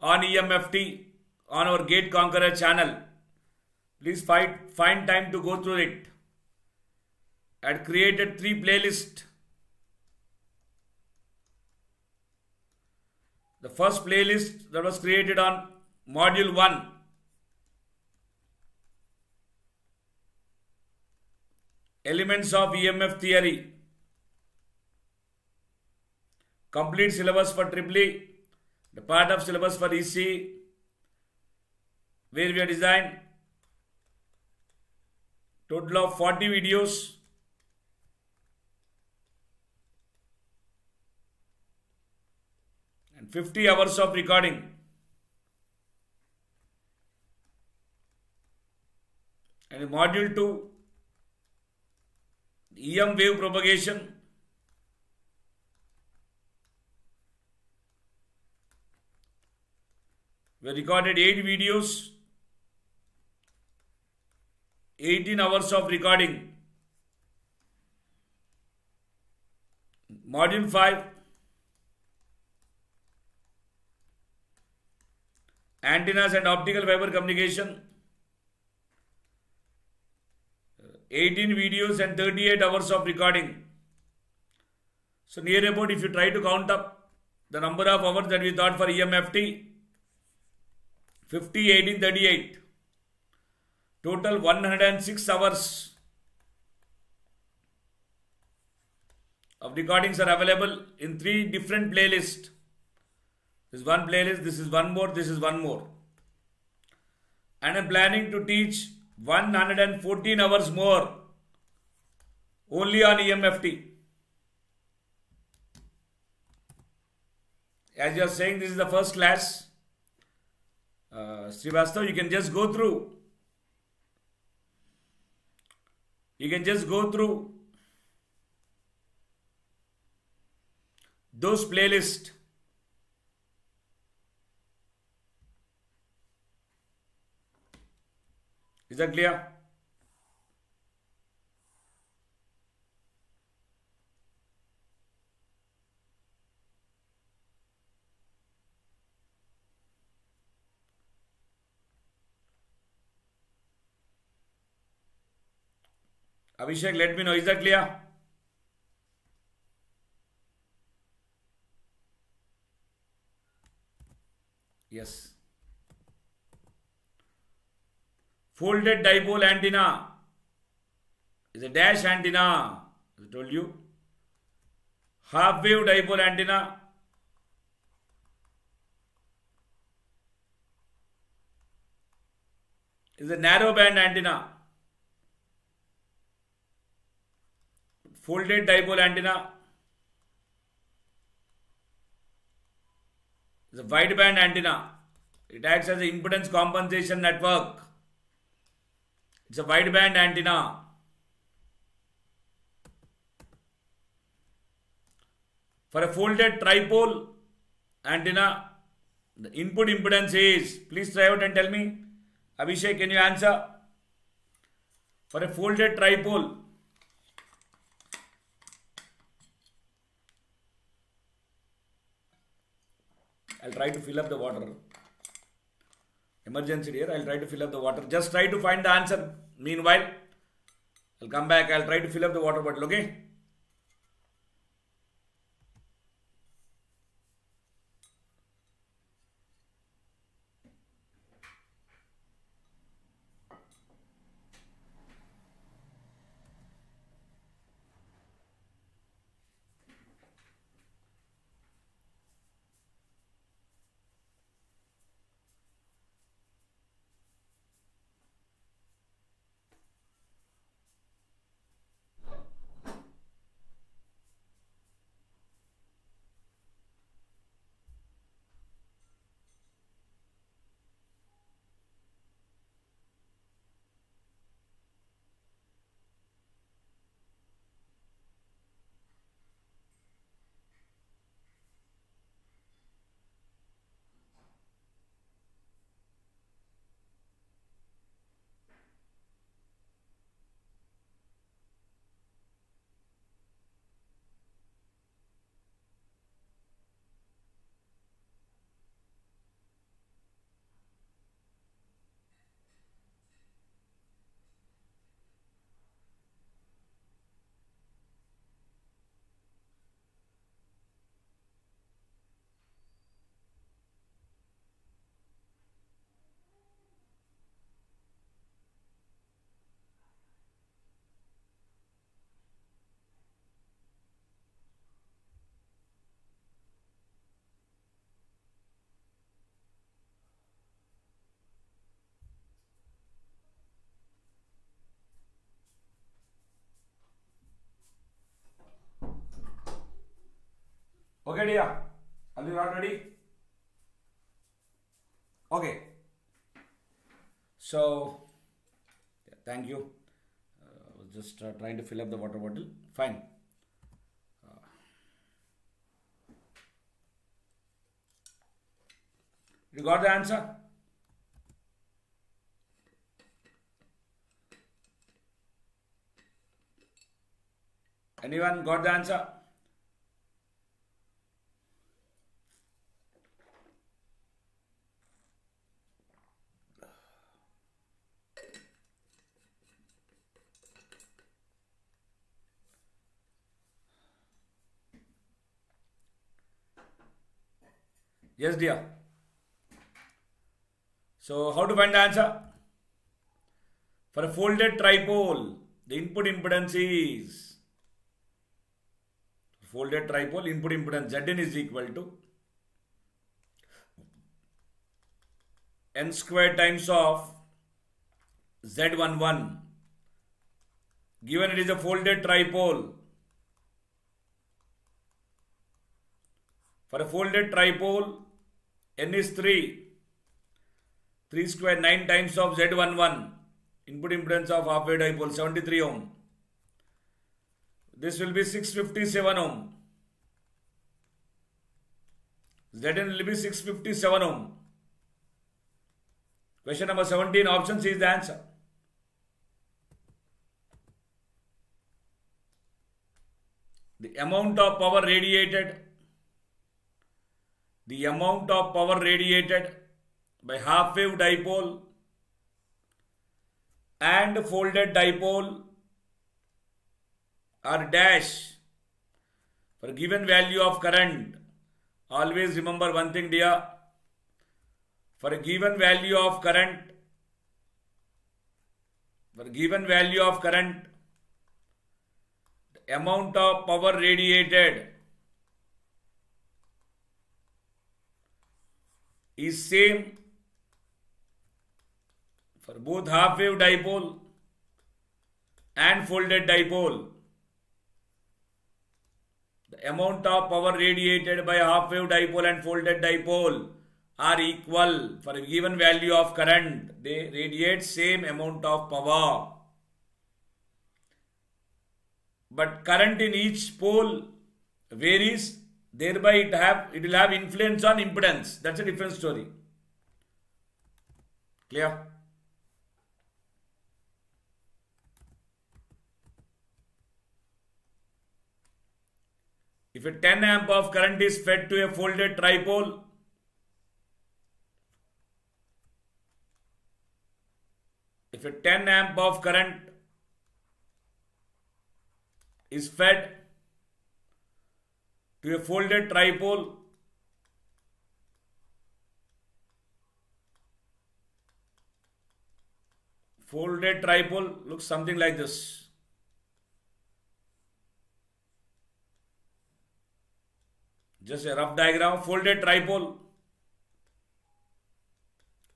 on EMFT on our Gate Conqueror channel. Please find, find time to go through it. I had created three playlists. The first playlist that was created on module 1 Elements of EMF Theory. Complete syllabus for Triple the part of syllabus for EC, where we have designed total of 40 videos. 50 hours of recording. And module 2, EM wave propagation. We recorded 8 videos, 18 hours of recording. Module 5 Antennas and optical fiber communication. Uh, 18 videos and 38 hours of recording. So near about if you try to count up the number of hours that we thought for EMFT, 50, 18, 38. Total 106 hours. of recordings are available in three different playlists. This is one playlist, this is one more, this is one more. And I'm planning to teach 114 hours more only on EMFT. As you are saying, this is the first class. Uh, Srivastav, you can just go through. You can just go through those playlists. Is that clear? Abhishek, let me know. Is that clear? Yes. Folded dipole antenna is a dash antenna. As I told you. Half wave dipole antenna is a narrow band antenna. Folded dipole antenna is a wideband antenna. It acts as an impedance compensation network. It's a wideband antenna. For a folded tripole antenna, the input impedance is, please try out and tell me. Abhishek, can you answer? For a folded tripole, I'll try to fill up the water. Emergency here, I'll try to fill up the water. Just try to find the answer. Meanwhile, I'll come back. I'll try to fill up the water bottle, okay? Dear. Are you not ready? Okay. So, yeah, thank you. Uh, was just uh, trying to fill up the water bottle. Fine. Uh, you got the answer? Anyone got the answer? Yes, dear. So, how to find the answer? For a folded tripole, the input impedance is folded tripole input impedance Zn is equal to n square times of Z11 given it is a folded tripole for a folded tripole n is 3 3 square 9 times of Z11 input impedance of half wave dipole 73 ohm. This will be 657 ohm. Zn will be 657 ohm. Question number 17 option C is the answer. The amount of power radiated the amount of power radiated by half wave dipole and folded dipole are dash for given value of current always remember one thing dear. For a given value of current for given value of current the amount of power radiated is same. For both half wave dipole and folded dipole the amount of power radiated by half wave dipole and folded dipole are equal. For a given value of current they radiate same amount of power. But current in each pole varies thereby it have it will have influence on impedance. That's a different story. Clear? If a 10 amp of current is fed to a folded tripole if a 10 amp of current is fed to a folded tripole folded tripole looks something like this. Just a rough diagram. Folded tripole.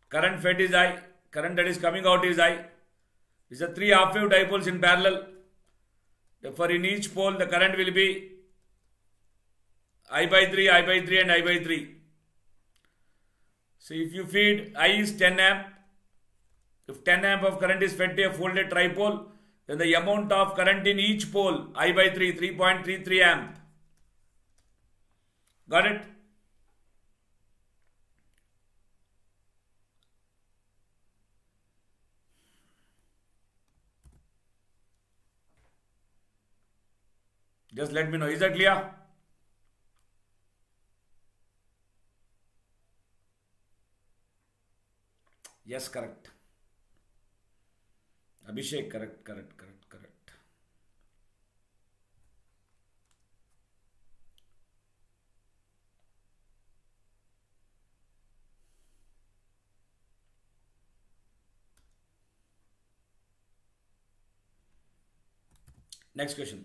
Current fed is I current that is coming out is I these are three half wave dipoles in parallel. Therefore in each pole the current will be I by 3, I by 3 and I by 3. So if you feed I is 10 amp, if 10 amp of current is fed to a folded tripole, then the amount of current in each pole I by 3, 3.33 amp. Got it? Just let me know. Is that clear? Yes, correct. Abhishek, correct, correct, correct, correct. Next question.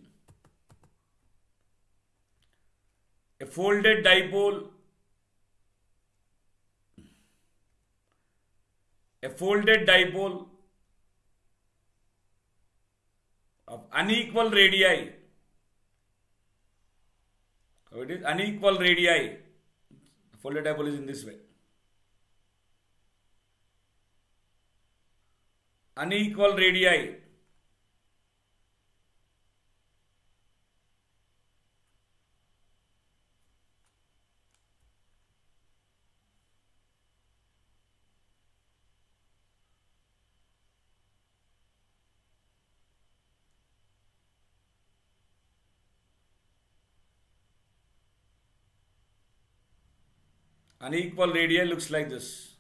A folded dipole a folded dipole of unequal radii. How it is? Unequal radii. Folded dipole is in this way. Unequal radii. Unequal radii looks like this.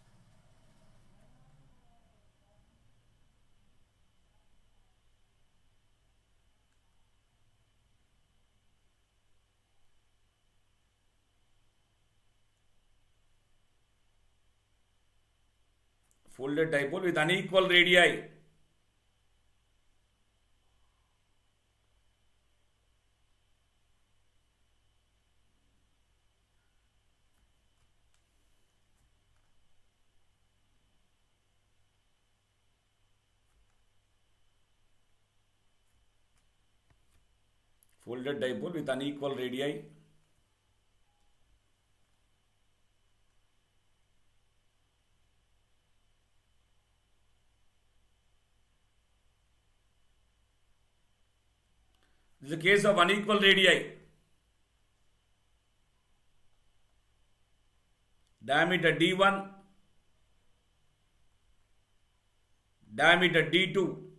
Folded dipole with unequal radii. Folded dipole with unequal radii This is a case of unequal radii. Diameter D1, diameter D2.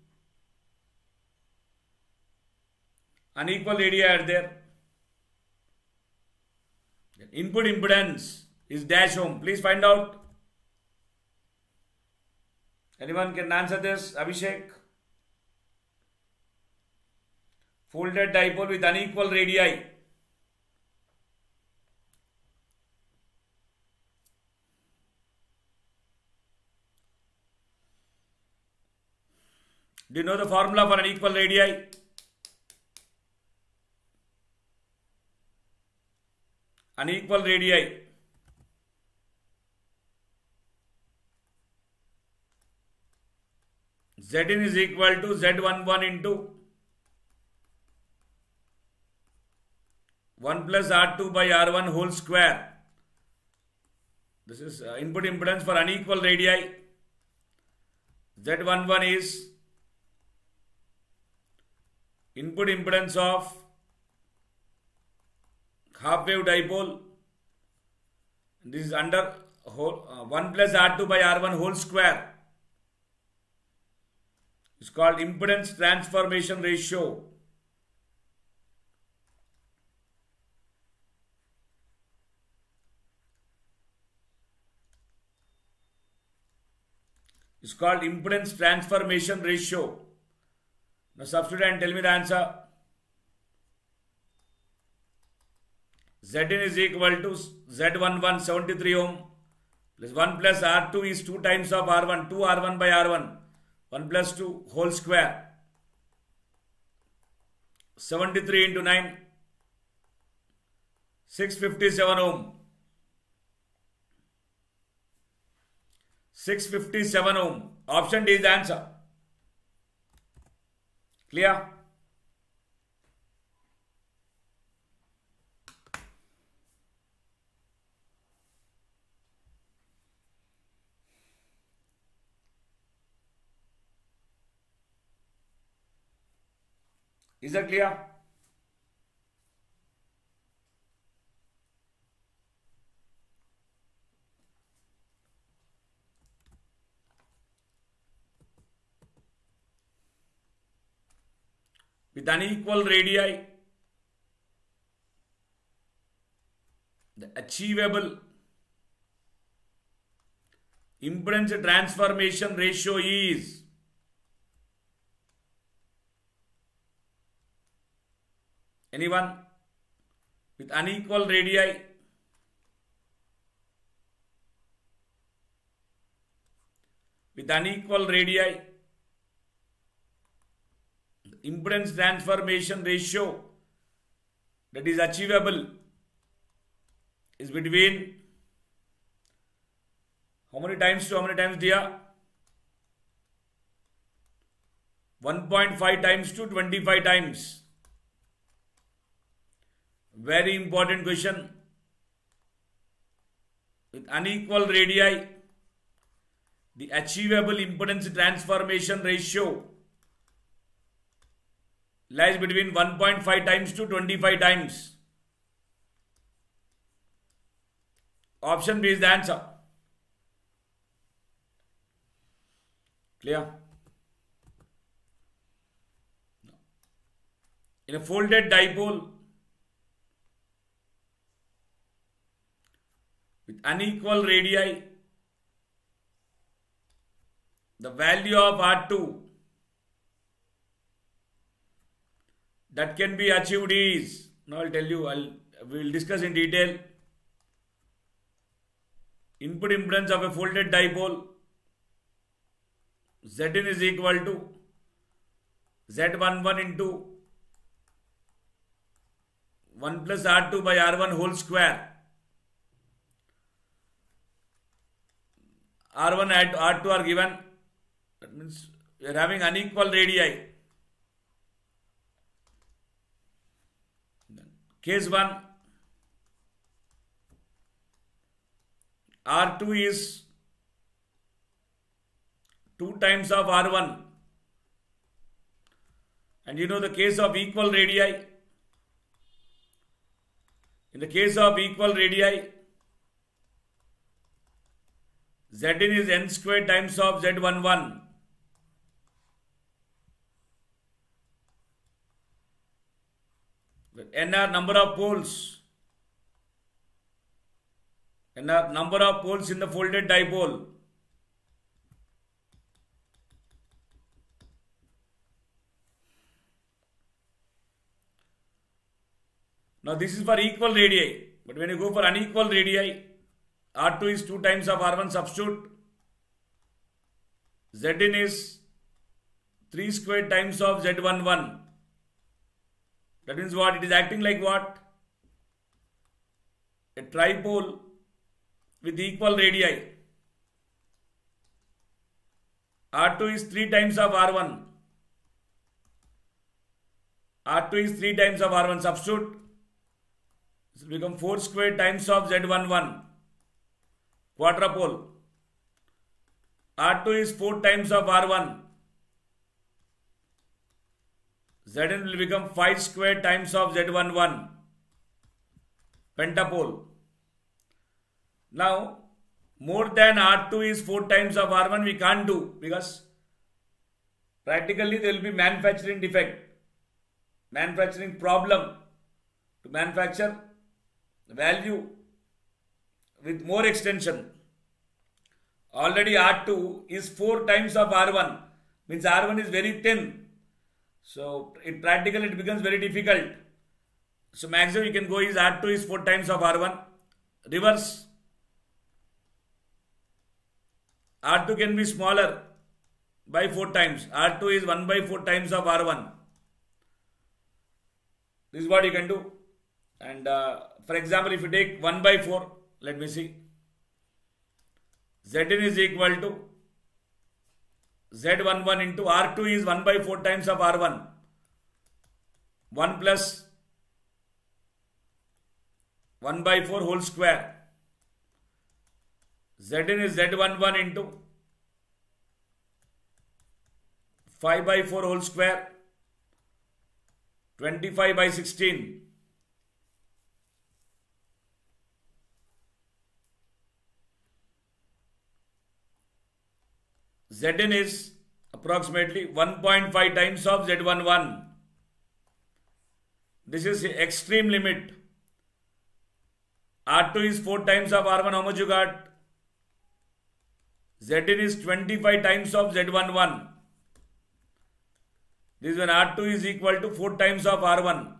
Unequal radii are there. Input impedance is dash ohm. Please find out. Anyone can answer this? Abhishek? folded dipole with unequal radii. Do you know the formula for unequal radii? Unequal radii. Zn is equal to Z11 into 1 plus R2 by R1 whole square. This is uh, input impedance for unequal radii. Z11 is input impedance of half wave dipole. This is under whole, uh, 1 plus R2 by R1 whole square. It's called impedance transformation ratio. It's called impedance transformation ratio. Now substitute and tell me the answer. Zn is equal to Z11 73 ohm plus 1 plus R2 is 2 times of R1, 2 R1 by R1, 1 plus 2 whole square. 73 into 9, 657 ohm. 657 ohm. Option D is the answer. Clear? Is that clear? with unequal radii, the achievable impedance transformation ratio is anyone with unequal radii with unequal radii the impedance transformation ratio that is achievable is between how many times to how many times dear 1.5 times to 25 times very important question with unequal radii the achievable impedance transformation ratio lies between 1.5 times to 25 times. Option B is the answer. Clear? In a folded dipole with unequal radii, the value of R2 that can be achieved is now I'll tell you I'll we will discuss in detail. Input impedance of a folded dipole. Zn is equal to Z11 into 1 plus R2 by R1 whole square R1 and R2 are given. That means we are having unequal radii. Case 1 R2 is 2 times of R1 and you know the case of equal radii? In the case of equal radii Zn is n square times of Z11 n are number of poles. N are number of poles in the folded dipole. Now this is for equal radii. But when you go for unequal radii r2 is 2 times of r1 substitute zn is 3 squared times of z11 that means what? It is acting like what? A tripole with equal radii. R2 is 3 times of R1. R2 is 3 times of R1. Substitute. Will become 4 squared times of Z11. Quadrupole. R2 is 4 times of R1. Zn will become 5 square times of Z11 pentapole. Now more than R2 is 4 times of R1 we can't do because practically there will be manufacturing defect, manufacturing problem to manufacture value with more extension. Already R2 is 4 times of R1 means R1 is very thin so in practical it becomes very difficult. So maximum you can go is R2 is 4 times of R1. Reverse. R2 can be smaller by 4 times. R2 is 1 by 4 times of R1. This is what you can do. And uh, for example, if you take 1 by 4, let me see. Zn is equal to Z11 into R2 is 1 by 4 times of R1. 1 plus 1 by 4 whole square. Zn is Z11 into 5 by 4 whole square. 25 by 16. Zn is approximately 1.5 times of Z11. This is extreme limit. R2 is 4 times of R1. How much you got? Zn is 25 times of Z11. This is when R2 is equal to 4 times of R1.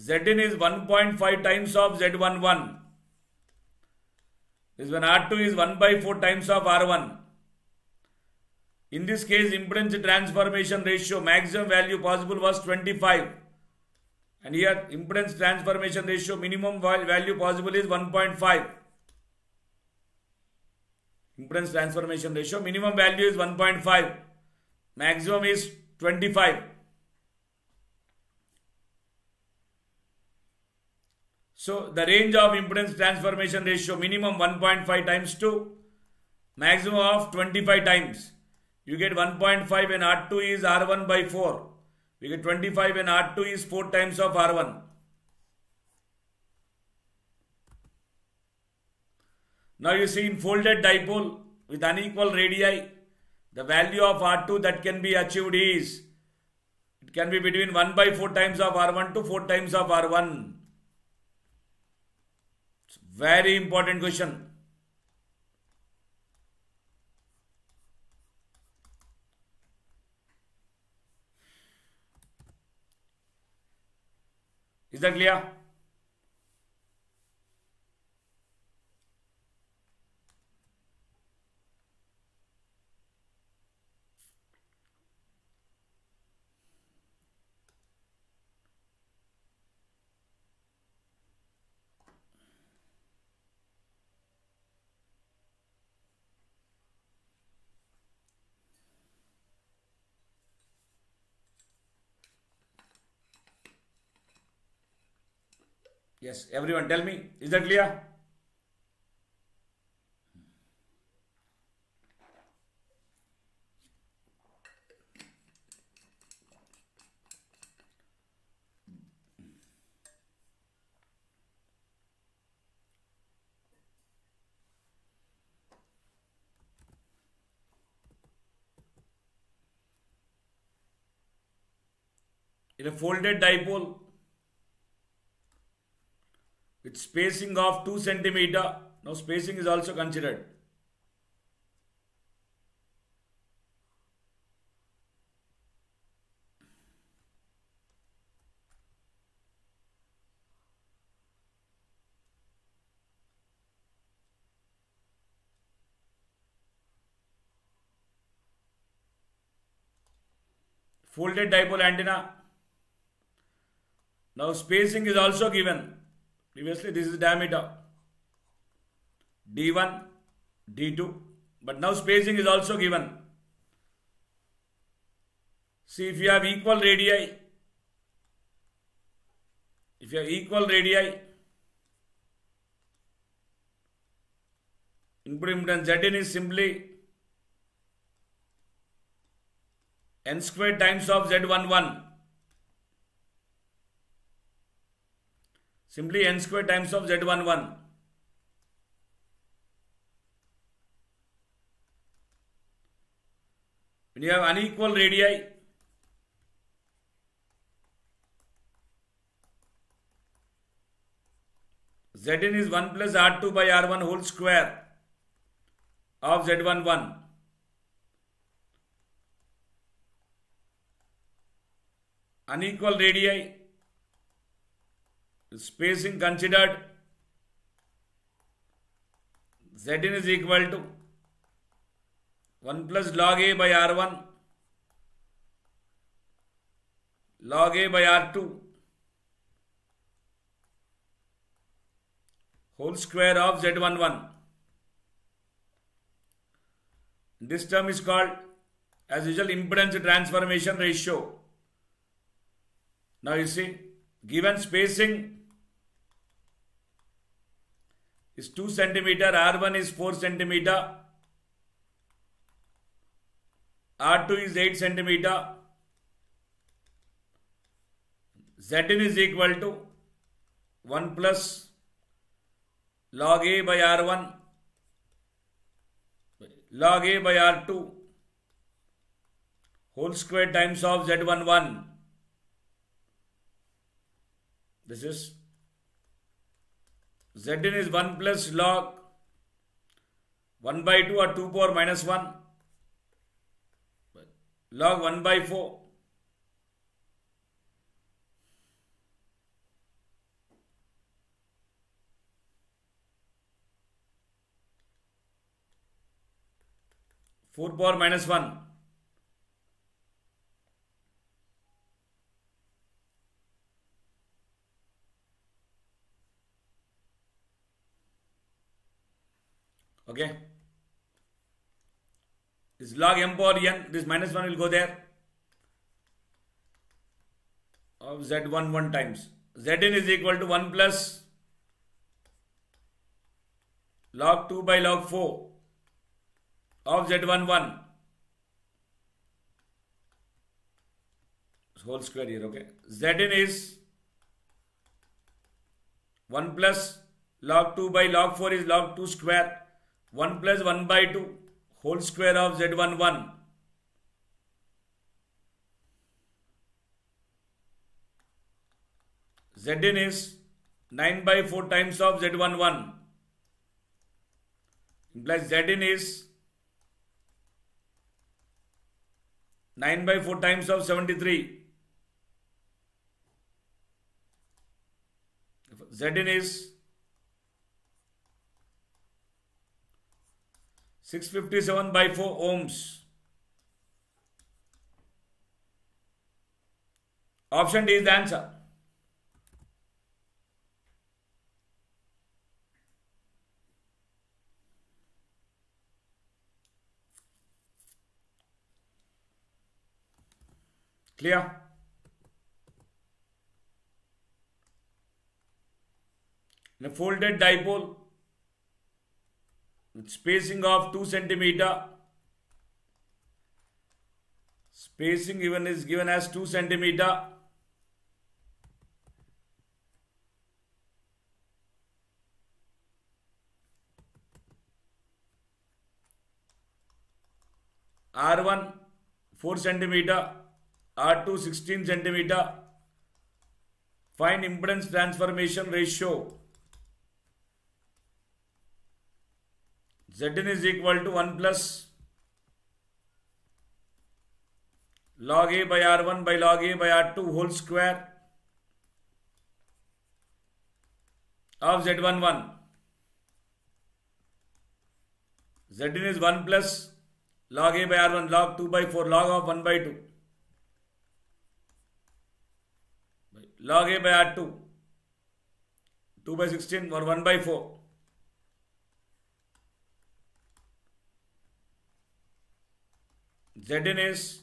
Zn is 1.5 times of Z11. This when R2 is 1 by 4 times of R1. In this case, impedance transformation ratio maximum value possible was 25. And here impedance transformation ratio minimum value possible is 1.5. Impedance transformation ratio minimum value is 1.5. Maximum is 25. So the range of impedance transformation ratio minimum 1.5 times 2, maximum of 25 times. You get 1.5 when R2 is R1 by 4. We get 25 when R2 is 4 times of R1. Now you see in folded dipole with unequal radii, the value of R2 that can be achieved is, it can be between 1 by 4 times of R1 to 4 times of R1. It's very important question. Is that Yes, everyone tell me. Is that clear? In a folded dipole with spacing of 2 centimeter, now spacing is also considered. Folded dipole antenna. Now spacing is also given. Previously this is diameter. D1, D2. But now spacing is also given. See if you have equal radii, if you have equal radii, input impedance Zn is simply n squared times of Z11. Simply n squared times of Z11. When you have unequal radii, Zn is 1 plus R2 by R1 whole square of Z11. Unequal radii, spacing considered, Zn is equal to 1 plus log A by R1 log A by R2 whole square of Z11. This term is called as usual impedance transformation ratio. Now you see given spacing is 2 centimeter, R1 is 4 centimeter, R2 is 8 centimeter, Zn is equal to 1 plus log A by R1 log A by R2 whole square times of Z11. This is Zn is 1 plus log 1 by 2 or 2 power minus 1 log 1 by 4 4 power minus 1 okay? This log m power n this minus 1 will go there. Of z1 1 times. Zn is equal to 1 plus log 2 by log 4 of z11 whole square here okay? Zn is 1 plus log 2 by log 4 is log 2 square 1 plus 1 by 2 whole square of z11 zn is 9 by 4 times of z11 implies zn is 9 by 4 times of 73 zn is 657 by 4 ohms. Option D is the answer. Clear? in a folded dipole with spacing of 2 centimeter spacing given is given as 2 centimeter R1 4 centimeter, R2 16 centimeter. Find impedance transformation ratio. Zn is equal to 1 plus log A by R1 by log A by R2 whole square of Z11. Zn is 1 plus log a by r1 log 2 by 4 log of 1 by 2 log a by r2 2 by 16 or 1 by 4 Zn is mm.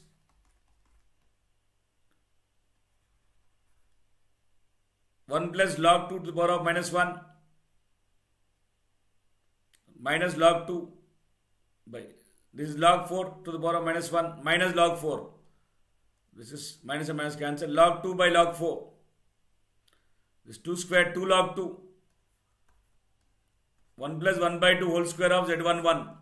one plus log 2 to the power of minus 1 minus log 2 by this is log 4 to the power of minus 1 minus log 4. This is minus and minus cancel. Log 2 by log 4. This 2 square 2 log 2. 1 plus 1 by 2 whole square of Z11.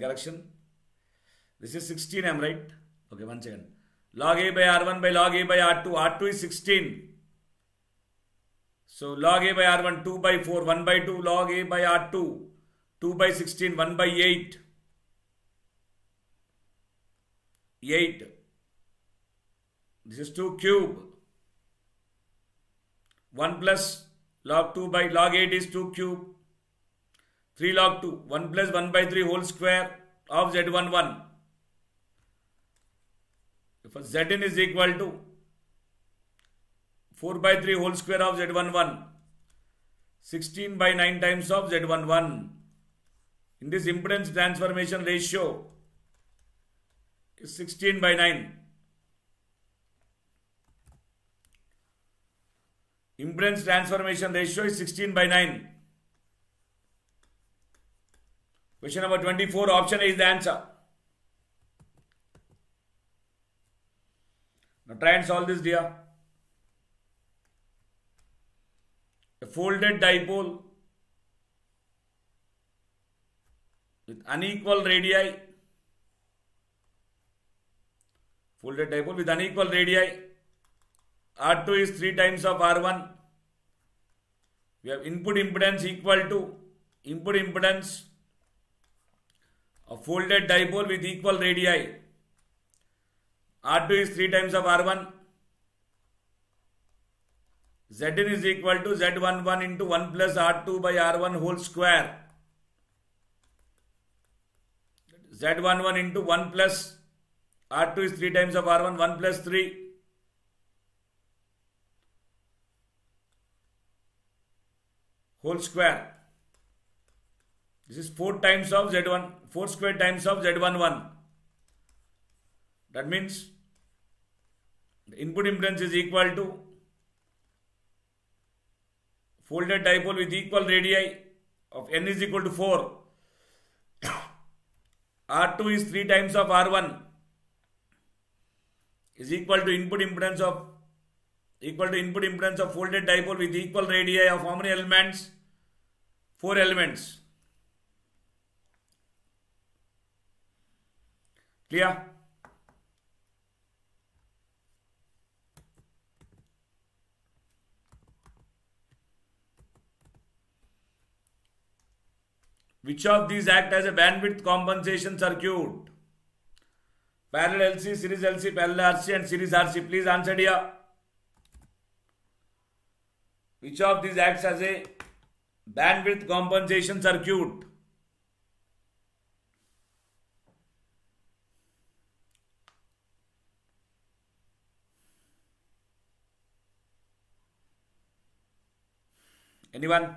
Correction? This is 16, I'm right? Okay, one second. Log A by R1 by log A by R2. R2 is 16. So log A by R1, 2 by 4, 1 by 2, log A by R2, 2 by 16, 1 by 8. 8. This is 2 cube. 1 plus log 2 by log 8 is 2 cube. 3 log 2. 1 plus 1 by 3 whole square of Z11. If Zn is equal to 4 by 3 whole square of Z11, 16 by 9 times of Z11. In this impedance transformation ratio is 16 by 9. Impedance transformation ratio is 16 by 9. Question number 24, option A is the answer. Now try and solve this dear. A folded dipole with unequal radii. Folded dipole with unequal radii. R2 is 3 times of R1. We have input impedance equal to input impedance of folded dipole with equal radii. R2 is 3 times of R1. Zn is equal to Z11 into 1 plus R2 by R1 whole square. Z11 into 1 plus R2 is 3 times of R1, 1 plus 3. Whole square. This is 4 times of Z1, 4 square times of Z11. That means the input impedance is equal to folded dipole with equal radii of n is equal to 4. R2 is 3 times of R1 is equal to input impedance of equal to input impedance of folded dipole with equal radii of how many elements? 4 elements. Clear? Which of these act as a bandwidth compensation circuit? Parallel LC, series LC, parallel RC and series RC. Please answer here. Which of these acts as a bandwidth compensation circuit? Anyone?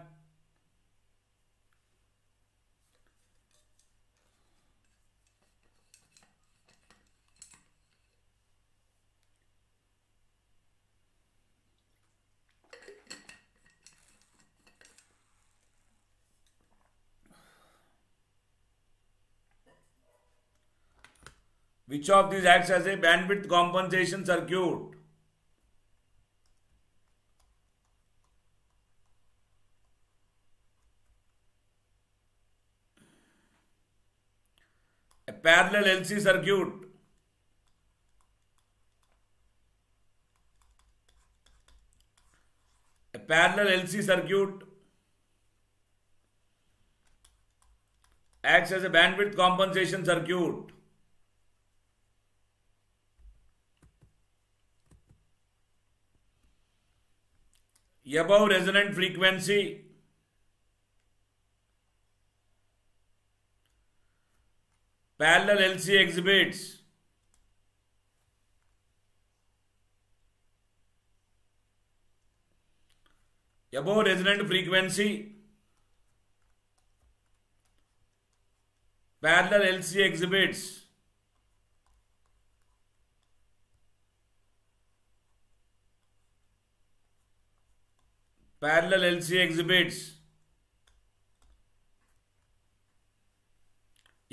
Which of these acts as a bandwidth compensation circuit? Parallel LC circuit. A parallel LC circuit acts as a bandwidth compensation circuit. Above resonant frequency parallel LC exhibits. Above resonant frequency. Parallel LC exhibits. Parallel LC exhibits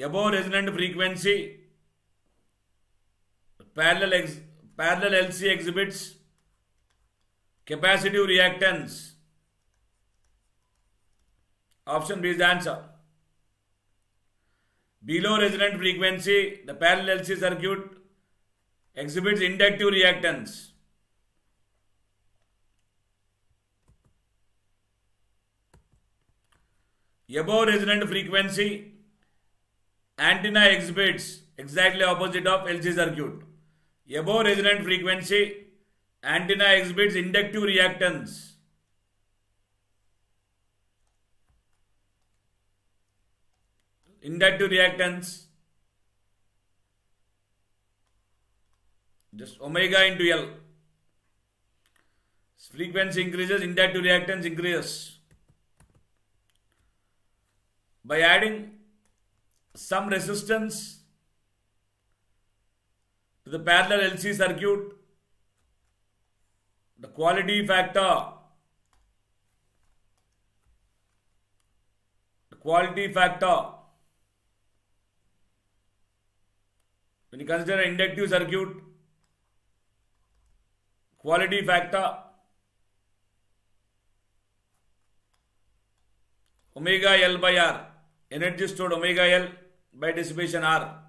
above resonant frequency parallel ex, parallel LC exhibits capacitive reactance. Option B is the answer. Below resonant frequency the parallel LC circuit exhibits inductive reactance. Above resonant frequency antenna exhibits exactly opposite of LC circuit. Above resonant frequency, antenna exhibits inductive reactance. Inductive reactance just omega into L. Frequency increases, inductive reactance increases. By adding some resistance to the parallel LC circuit, the quality factor, the quality factor, when you consider an inductive circuit, quality factor, omega L by R energy stored omega L by dissipation R.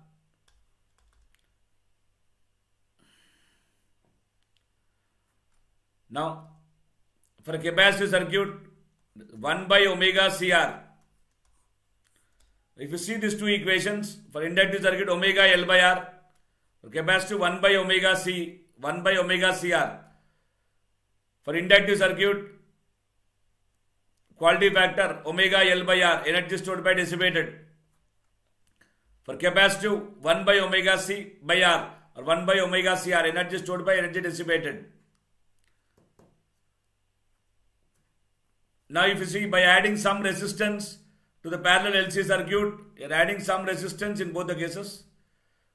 Now, for capacitive circuit, 1 by omega CR. If you see these two equations, for inductive circuit, omega L by R, for capacitive, 1 by omega C, 1 by omega CR. For inductive circuit, quality factor omega L by R, energy stored by dissipated. For capacitive, 1 by omega C by R or 1 by omega CR, energy stored by energy dissipated. Now if you see by adding some resistance to the parallel LC circuit, you are adding some resistance in both the cases.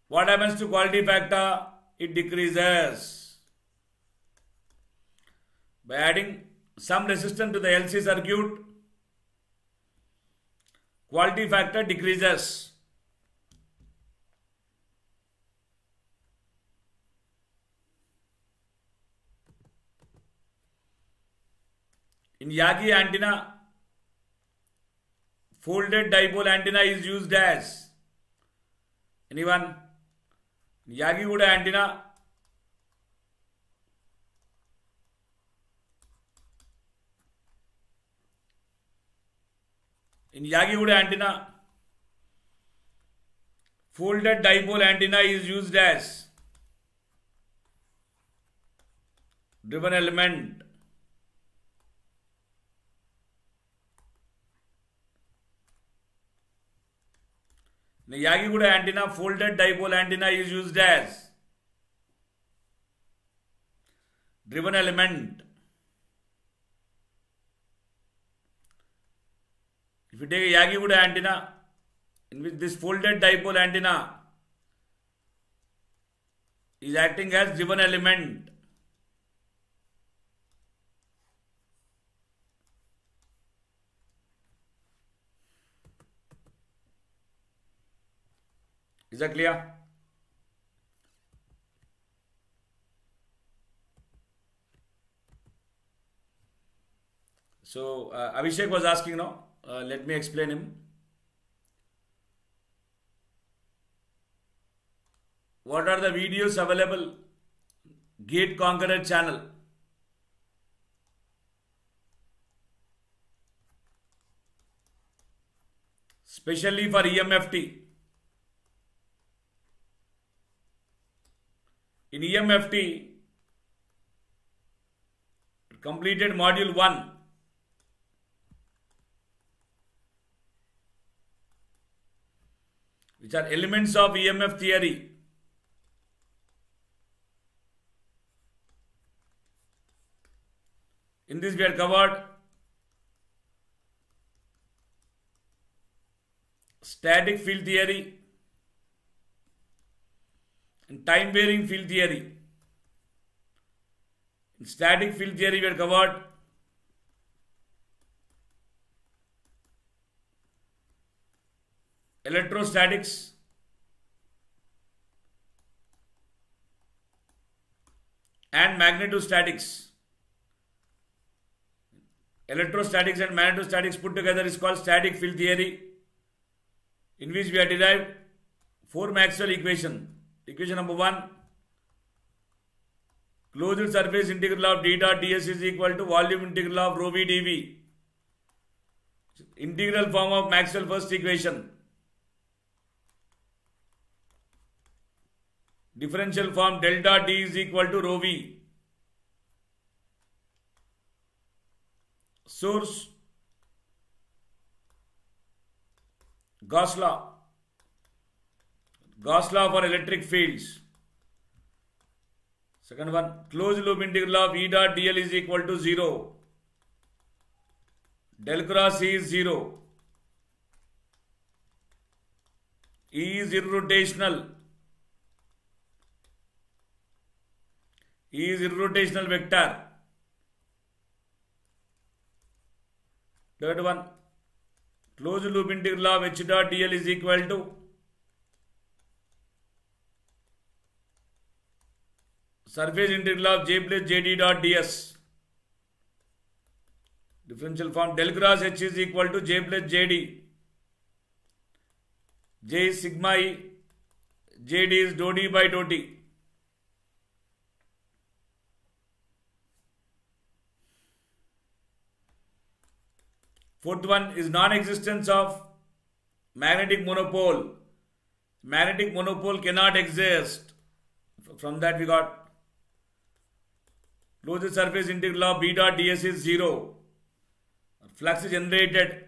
What happens to quality factor? It decreases. By adding some resistance to the LC circuit, quality factor decreases. In Yagi antenna, folded dipole antenna is used as anyone? Yagi Uda antenna In Yagi antenna, folded dipole antenna is used as driven element. The Yagi antenna, folded dipole antenna is used as driven element. If you take a Yagi antenna, in which this folded dipole antenna is acting as driven element. Is a clear so Abhishek was asking no let me explain him what are the video available GATE conquer channel specially for E F T In EMFT, completed module 1 which are elements of EMF theory. In this we had covered static field theory and time varying field theory. In static field theory we had covered electrostatics and magnetostatics. Electrostatics and magnetostatics put together is called static field theory, in which we have derived four Maxwell equation. Equation number one, closed surface integral of d dot ds is equal to volume integral of rho v dv. Integral form of Maxwell first equation. differential form delta t is equal to rho v. Source Gauss law. Gauss law for electric fields. Second one, closed loop integral of E dot dl is equal to 0. Del cross E is 0. E is irrotational. E is irrotational vector. Third one, closed loop integral of h dot dl is equal to surface integral of j plus jd dot ds. Differential form del cross h is equal to j plus jd. J is sigma e, jd is dou d by dou t. Fourth one is non-existence of magnetic monopole. Magnetic monopole cannot exist. From that we got closed surface integral of B dot ds is zero. Flux is generated.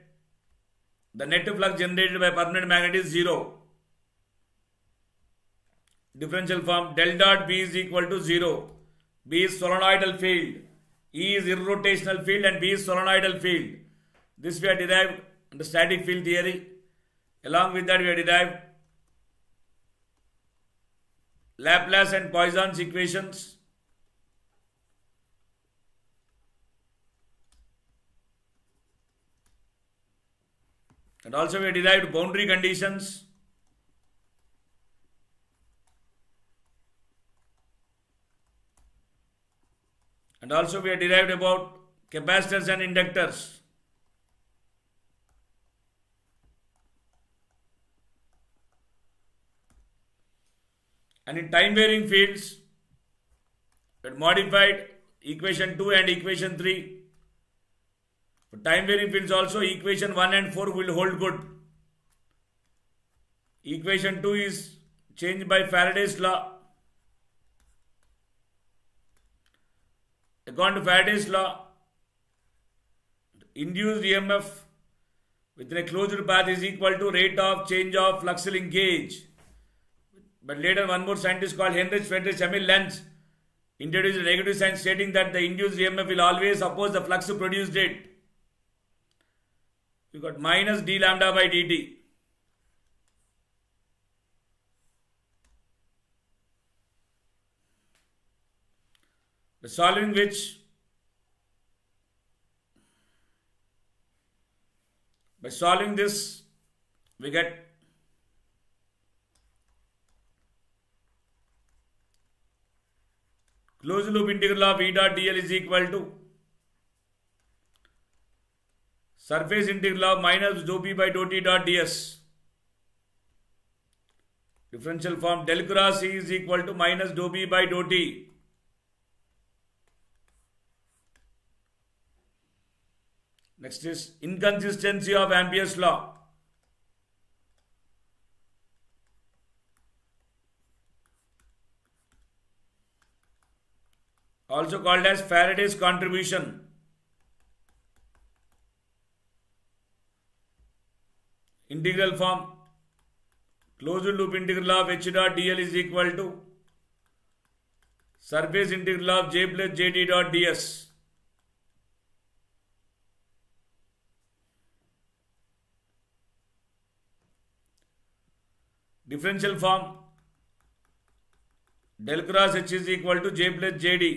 The net flux generated by permanent magnet is zero. Differential form del dot B is equal to zero. B is solenoidal field. E is irrotational field and B is solenoidal field. This we have derived under static field theory. Along with that we have derived Laplace and Poisson's equations. And also we derived boundary conditions. And also we have derived about capacitors and inductors. And in time varying fields, we modified equation 2 and equation 3. For time varying fields also equation 1 and 4 will hold good. Equation 2 is changed by Faraday's law. According to Faraday's law, induced EMF within a closed path is equal to rate of change of flux linkage. But later one more scientist called Heinrich Friedrich Emil Lenz introduced a negative sign stating that the induced EMF will always oppose the flux produced it. You got minus d lambda by dt. By solving which by solving this we get closed loop integral of E dot dl is equal to surface integral of minus dou by dou t dot ds. Differential form del cross E is equal to minus dou by dou t. Next is inconsistency of Ampere's law. Also called as Faraday's contribution. Integral form. Close loop integral of H dot DL is equal to surface integral of J plus JT dot DS differential form del cross H is equal to J plus JD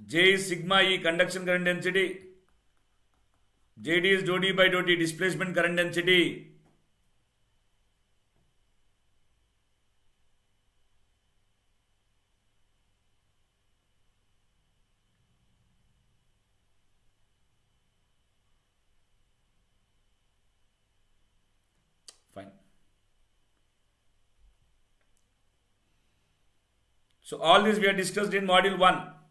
J E sigma E conduction current density JD is dou d by dou t displacement current density. Fine. So all this we have discussed in module 1.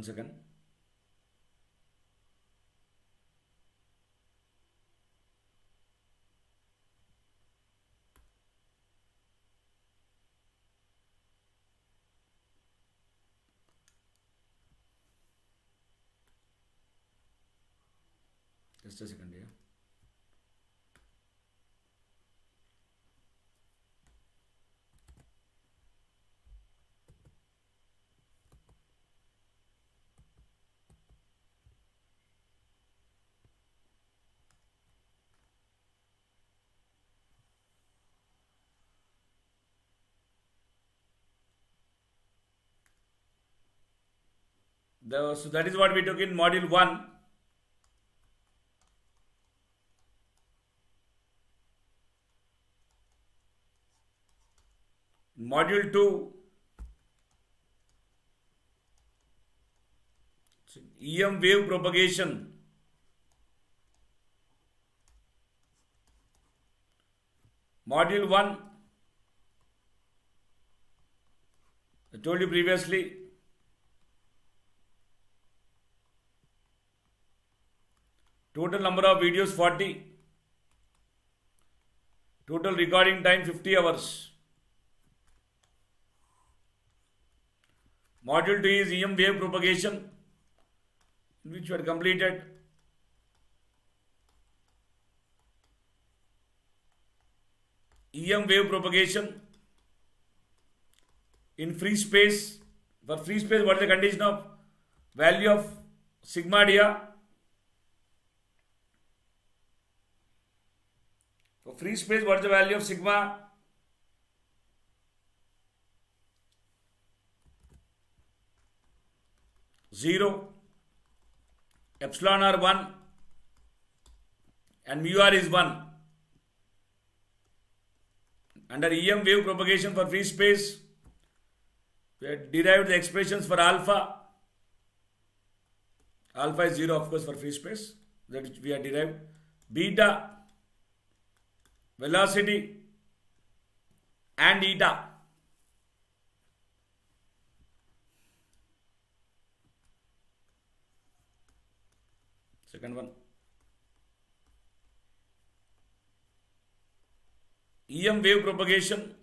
One second. Just a second here. The, so that is what we took in module 1. Module 2, EM wave propagation. Module 1, I told you previously, Total number of videos 40. Total recording time 50 hours. Module 2 is EM wave propagation, which were completed. EM wave propagation in free space. For free space, what is the condition of value of sigma dia? For free space, what is the value of sigma? Zero, epsilon r one, and mu r is one. Under EM wave propagation for free space, we have derived the expressions for alpha. Alpha is zero, of course, for free space. That we have derived. Beta velocity and eta. Second one. EM wave propagation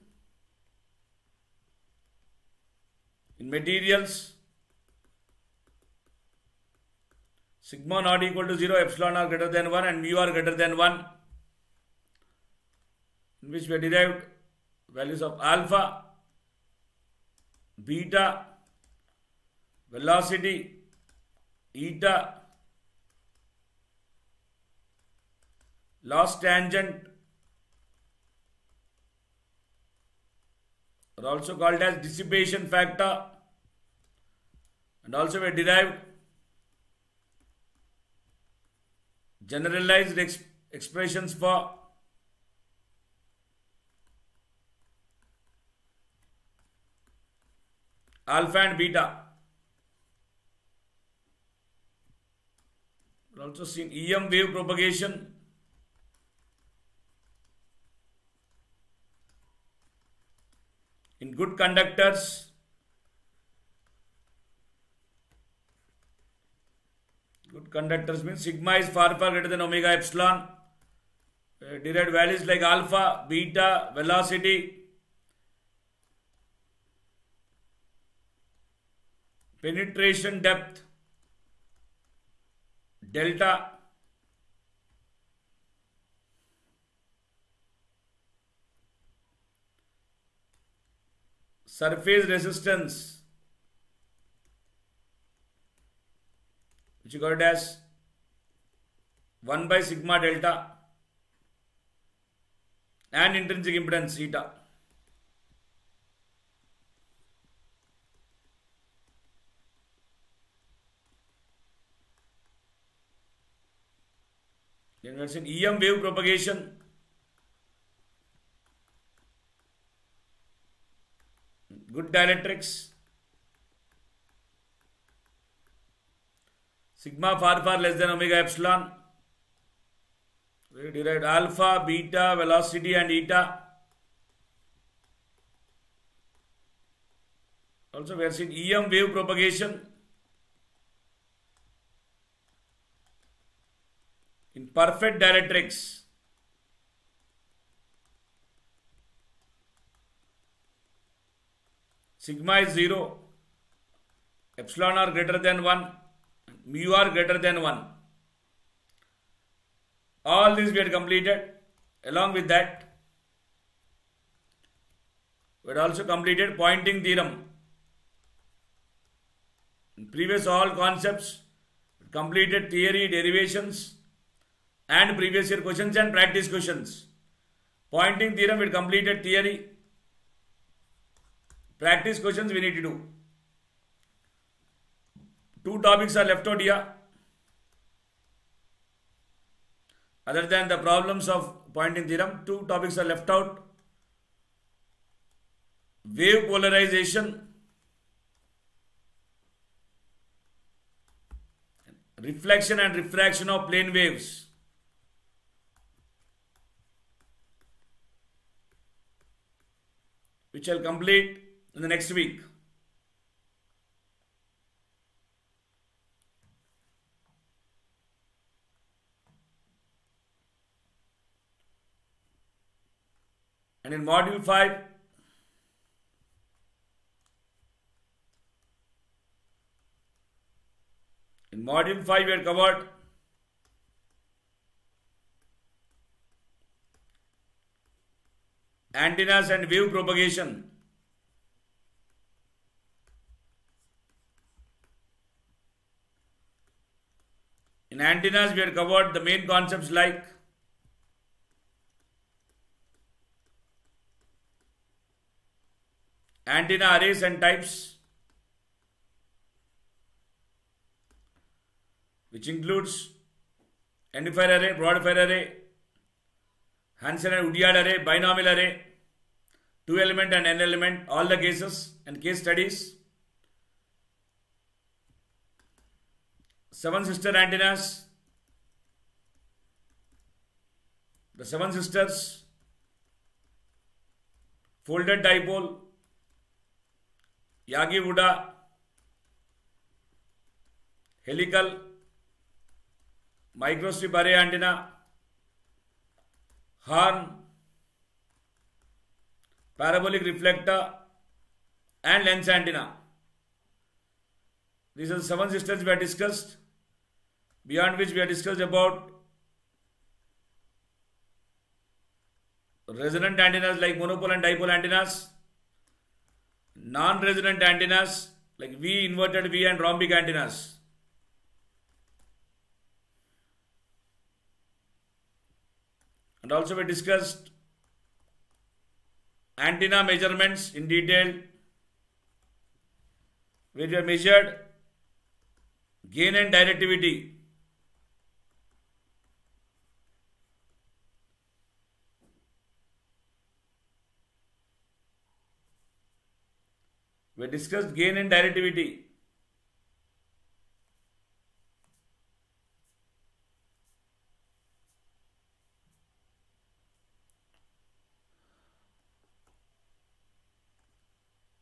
in materials sigma not equal to 0 epsilon r greater than 1 and mu r greater than 1 in which we derived values of alpha, beta, velocity, eta, loss tangent, are also called as dissipation factor and also were derived generalized ex- expressions for alpha and beta. We've also seen EM wave propagation. In good conductors, good conductors means sigma is far far greater than omega epsilon. Uh, derived values like alpha, beta, velocity, penetration depth delta surface resistance which got S one by sigma delta and intrinsic impedance zeta Then that's EM wave propagation. Good dielectrics. Sigma far far less than omega epsilon. We derived alpha, beta, velocity and eta. Also we are seeing EM wave propagation. In perfect dielectrics. Sigma is 0, epsilon are greater than 1, mu are greater than 1. All these we had completed. Along with that, we had also completed Poynting theorem. In previous all concepts, completed theory, derivations, and previous year questions and practice questions. Poynting theorem we completed theory. Practice questions we need to do. Two topics are left out here. Other than the problems of Poynting theorem, two topics are left out. Wave polarization, reflection and refraction of plane waves. Which I'll complete in the next week. And in module 5, in module 5 we had covered antennas and wave propagation. In antennas, we had covered the main concepts like antenna arrays and types, which includes end-fire array, broad-fire array, Hansen and array, binomial array, two element and n element, all the cases and case studies. Seven sister antennas, the seven sisters, folded dipole, Yagi Buddha, helical, microstrip array antenna, horn, parabolic reflector and lens antenna. These are the seven systems we have discussed, beyond which we have discussed about resonant antennas like monopole and dipole antennas, non-resonant antennas like V, inverted V and rhombic antennas. And also we discussed antenna measurements in detail, where we have measured gain and directivity. We discussed gain and directivity.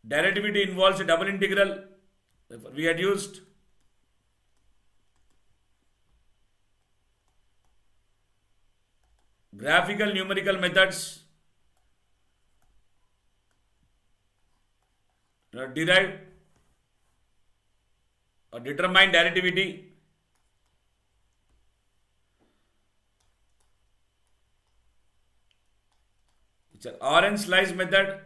Directivity involves a double integral. Therefore, we had used graphical numerical methods uh, derive or determine directivity it's an orange slice method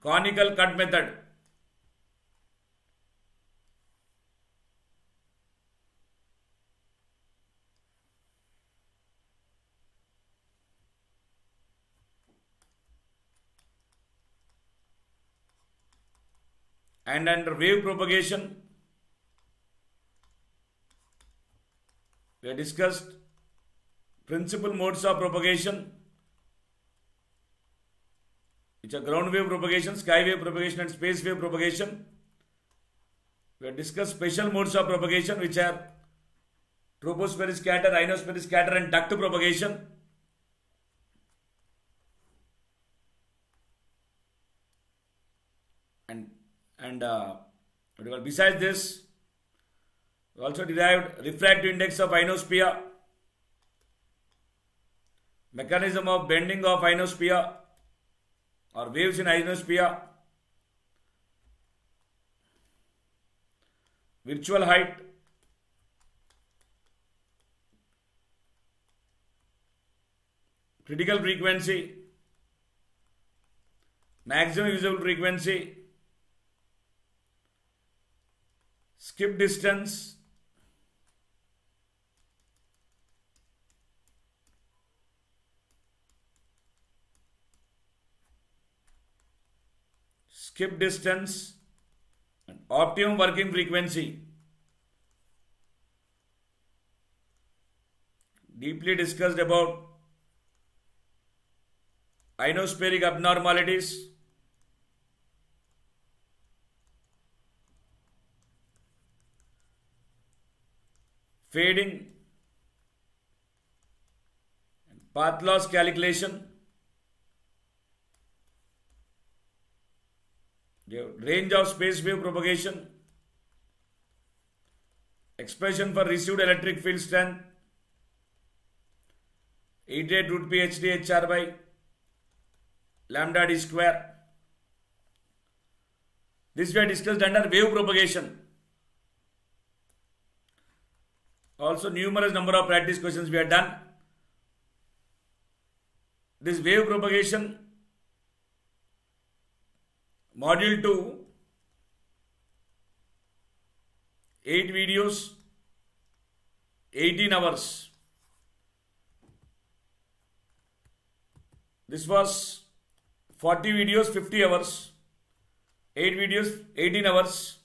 conical cut method. And under wave propagation we have discussed principal modes of propagation which are ground wave propagation, sky wave propagation and space wave propagation. We have discussed special modes of propagation which are tropospheric scatter, ionospheric scatter and duct propagation. And and uh, besides this, we also derived refractive index of ionosphere, mechanism of bending of ionosphere और waves in ionosphere virtual height critical frequency maximum usable frequency skip distance skip distance and optimum working frequency. Deeply discussed about ionospheric abnormalities. Fading path loss calculation. The range of space wave propagation, expression for received electric field strength, 88 root p h d h r by lambda d square. This we have discussed under wave propagation. Also numerous number of practice questions we have done. This wave propagation module 2 8 videos 18 hours. This was 40 videos 50 hours. 8 videos 18 hours.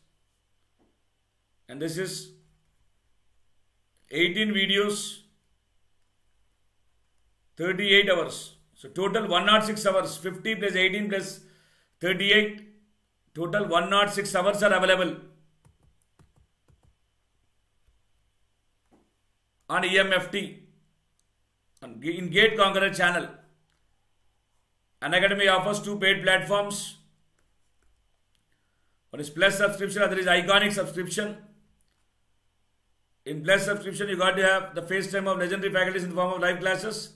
And this is 18 videos 38 hours. So total 106 hours. 50 plus 18 plus 38 total 106 hours are available on EMFT in Gate Conqueror channel. Unacademy offers two paid platforms. One is Plus subscription, other is Iconic subscription. In Plus subscription, you got to have the face time of legendary faculties in the form of live classes,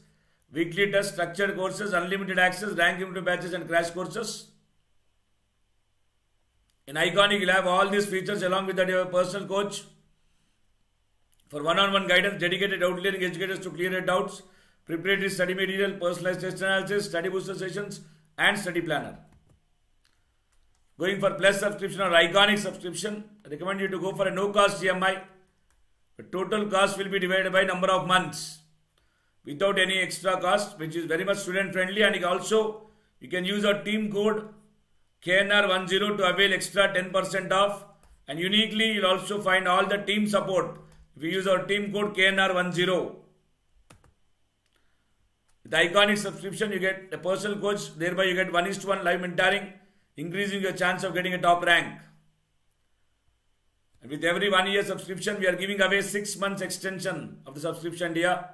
weekly tests, structured courses, unlimited access, rank into batches, and crash courses. In Iconic, you'll have all these features along with that you have a personal coach for one-on-one guidance, dedicated doubt clearing educators to clear your doubts, preparatory study material, personalized test analysis, study booster sessions, and study planner. Going for plus subscription or iconic subscription, I recommend you to go for a no-cost EMI The total cost will be divided by number of months without any extra cost, which is very much student friendly. And also, you can use our team code KNR10 to avail extra 10% off. And uniquely, you'll also find all the team support if use our team code KNR10. With the iconic subscription, you get a personal coach, thereby, you get 1 is to 1 live mentoring, increasing your chance of getting a top rank. And with every one year subscription, we are giving away six months extension of the subscription dear.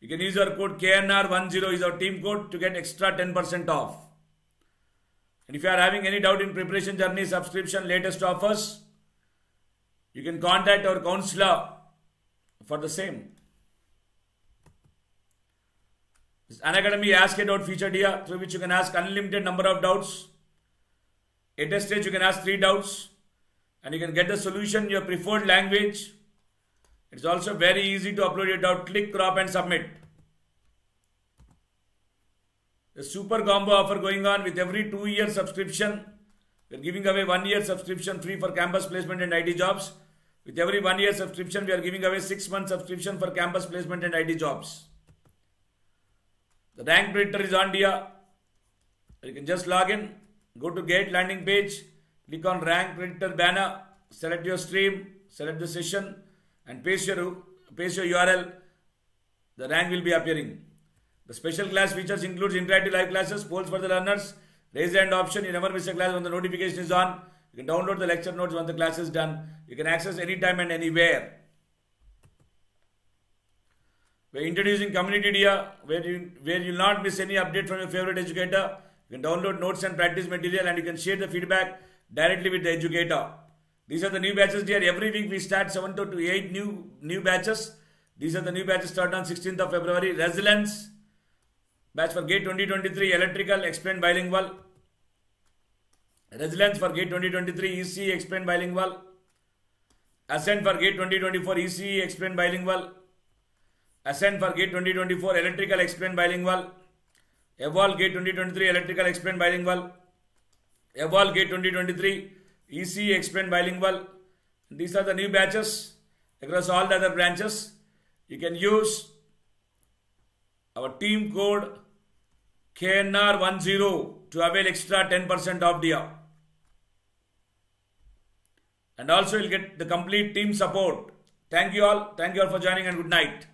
You can use our code KNR10 is our team code to get extra 10% off. And if you are having any doubt in preparation journey subscription latest offers, you can contact our counselor for the same. This Unacademy Ask a Doubt feature here through which you can ask unlimited number of doubts. At a stage you can ask three doubts and you can get the solution in your preferred language. It's also very easy to upload your doubt. Click, crop and submit. The super combo offer going on with every two year subscription. We're giving away one year subscription free for campus placement and IT jobs. With every one year subscription, we are giving away six month subscription for campus placement and IT jobs. The rank printer is on dia. You can just log in, go to gate landing page, click on rank printer banner, select your stream, select the session and paste your, paste your URL. The rank will be appearing. The special class features includes interactive live classes, polls for the learners, raise hand option. You never miss a class when the notification is on. You can download the lecture notes when the class is done. You can access anytime and anywhere. We're introducing community dia where you where you'll not miss any update from your favorite educator. You can download notes and practice material and you can share the feedback directly with the educator. These are the new batches dear. Every week we start 7 to 8 new new batches. These are the new batches start on 16th of February. Resilience batch for GATE 2023 electrical explained bilingual. Resilience for GATE 2023 EC explained bilingual. Ascend for GATE 2024 EC explained bilingual. Ascend for GATE 2024 Electrical Explained Bilingual. Evolve GATE 2023 Electrical Explained Bilingual. Evolve GATE 2023 EC Explained Bilingual. These are the new batches across all the other branches. You can use our team code KNR10 to avail extra 10% off dear. And also you'll get the complete team support. Thank you all. Thank you all for joining and good night.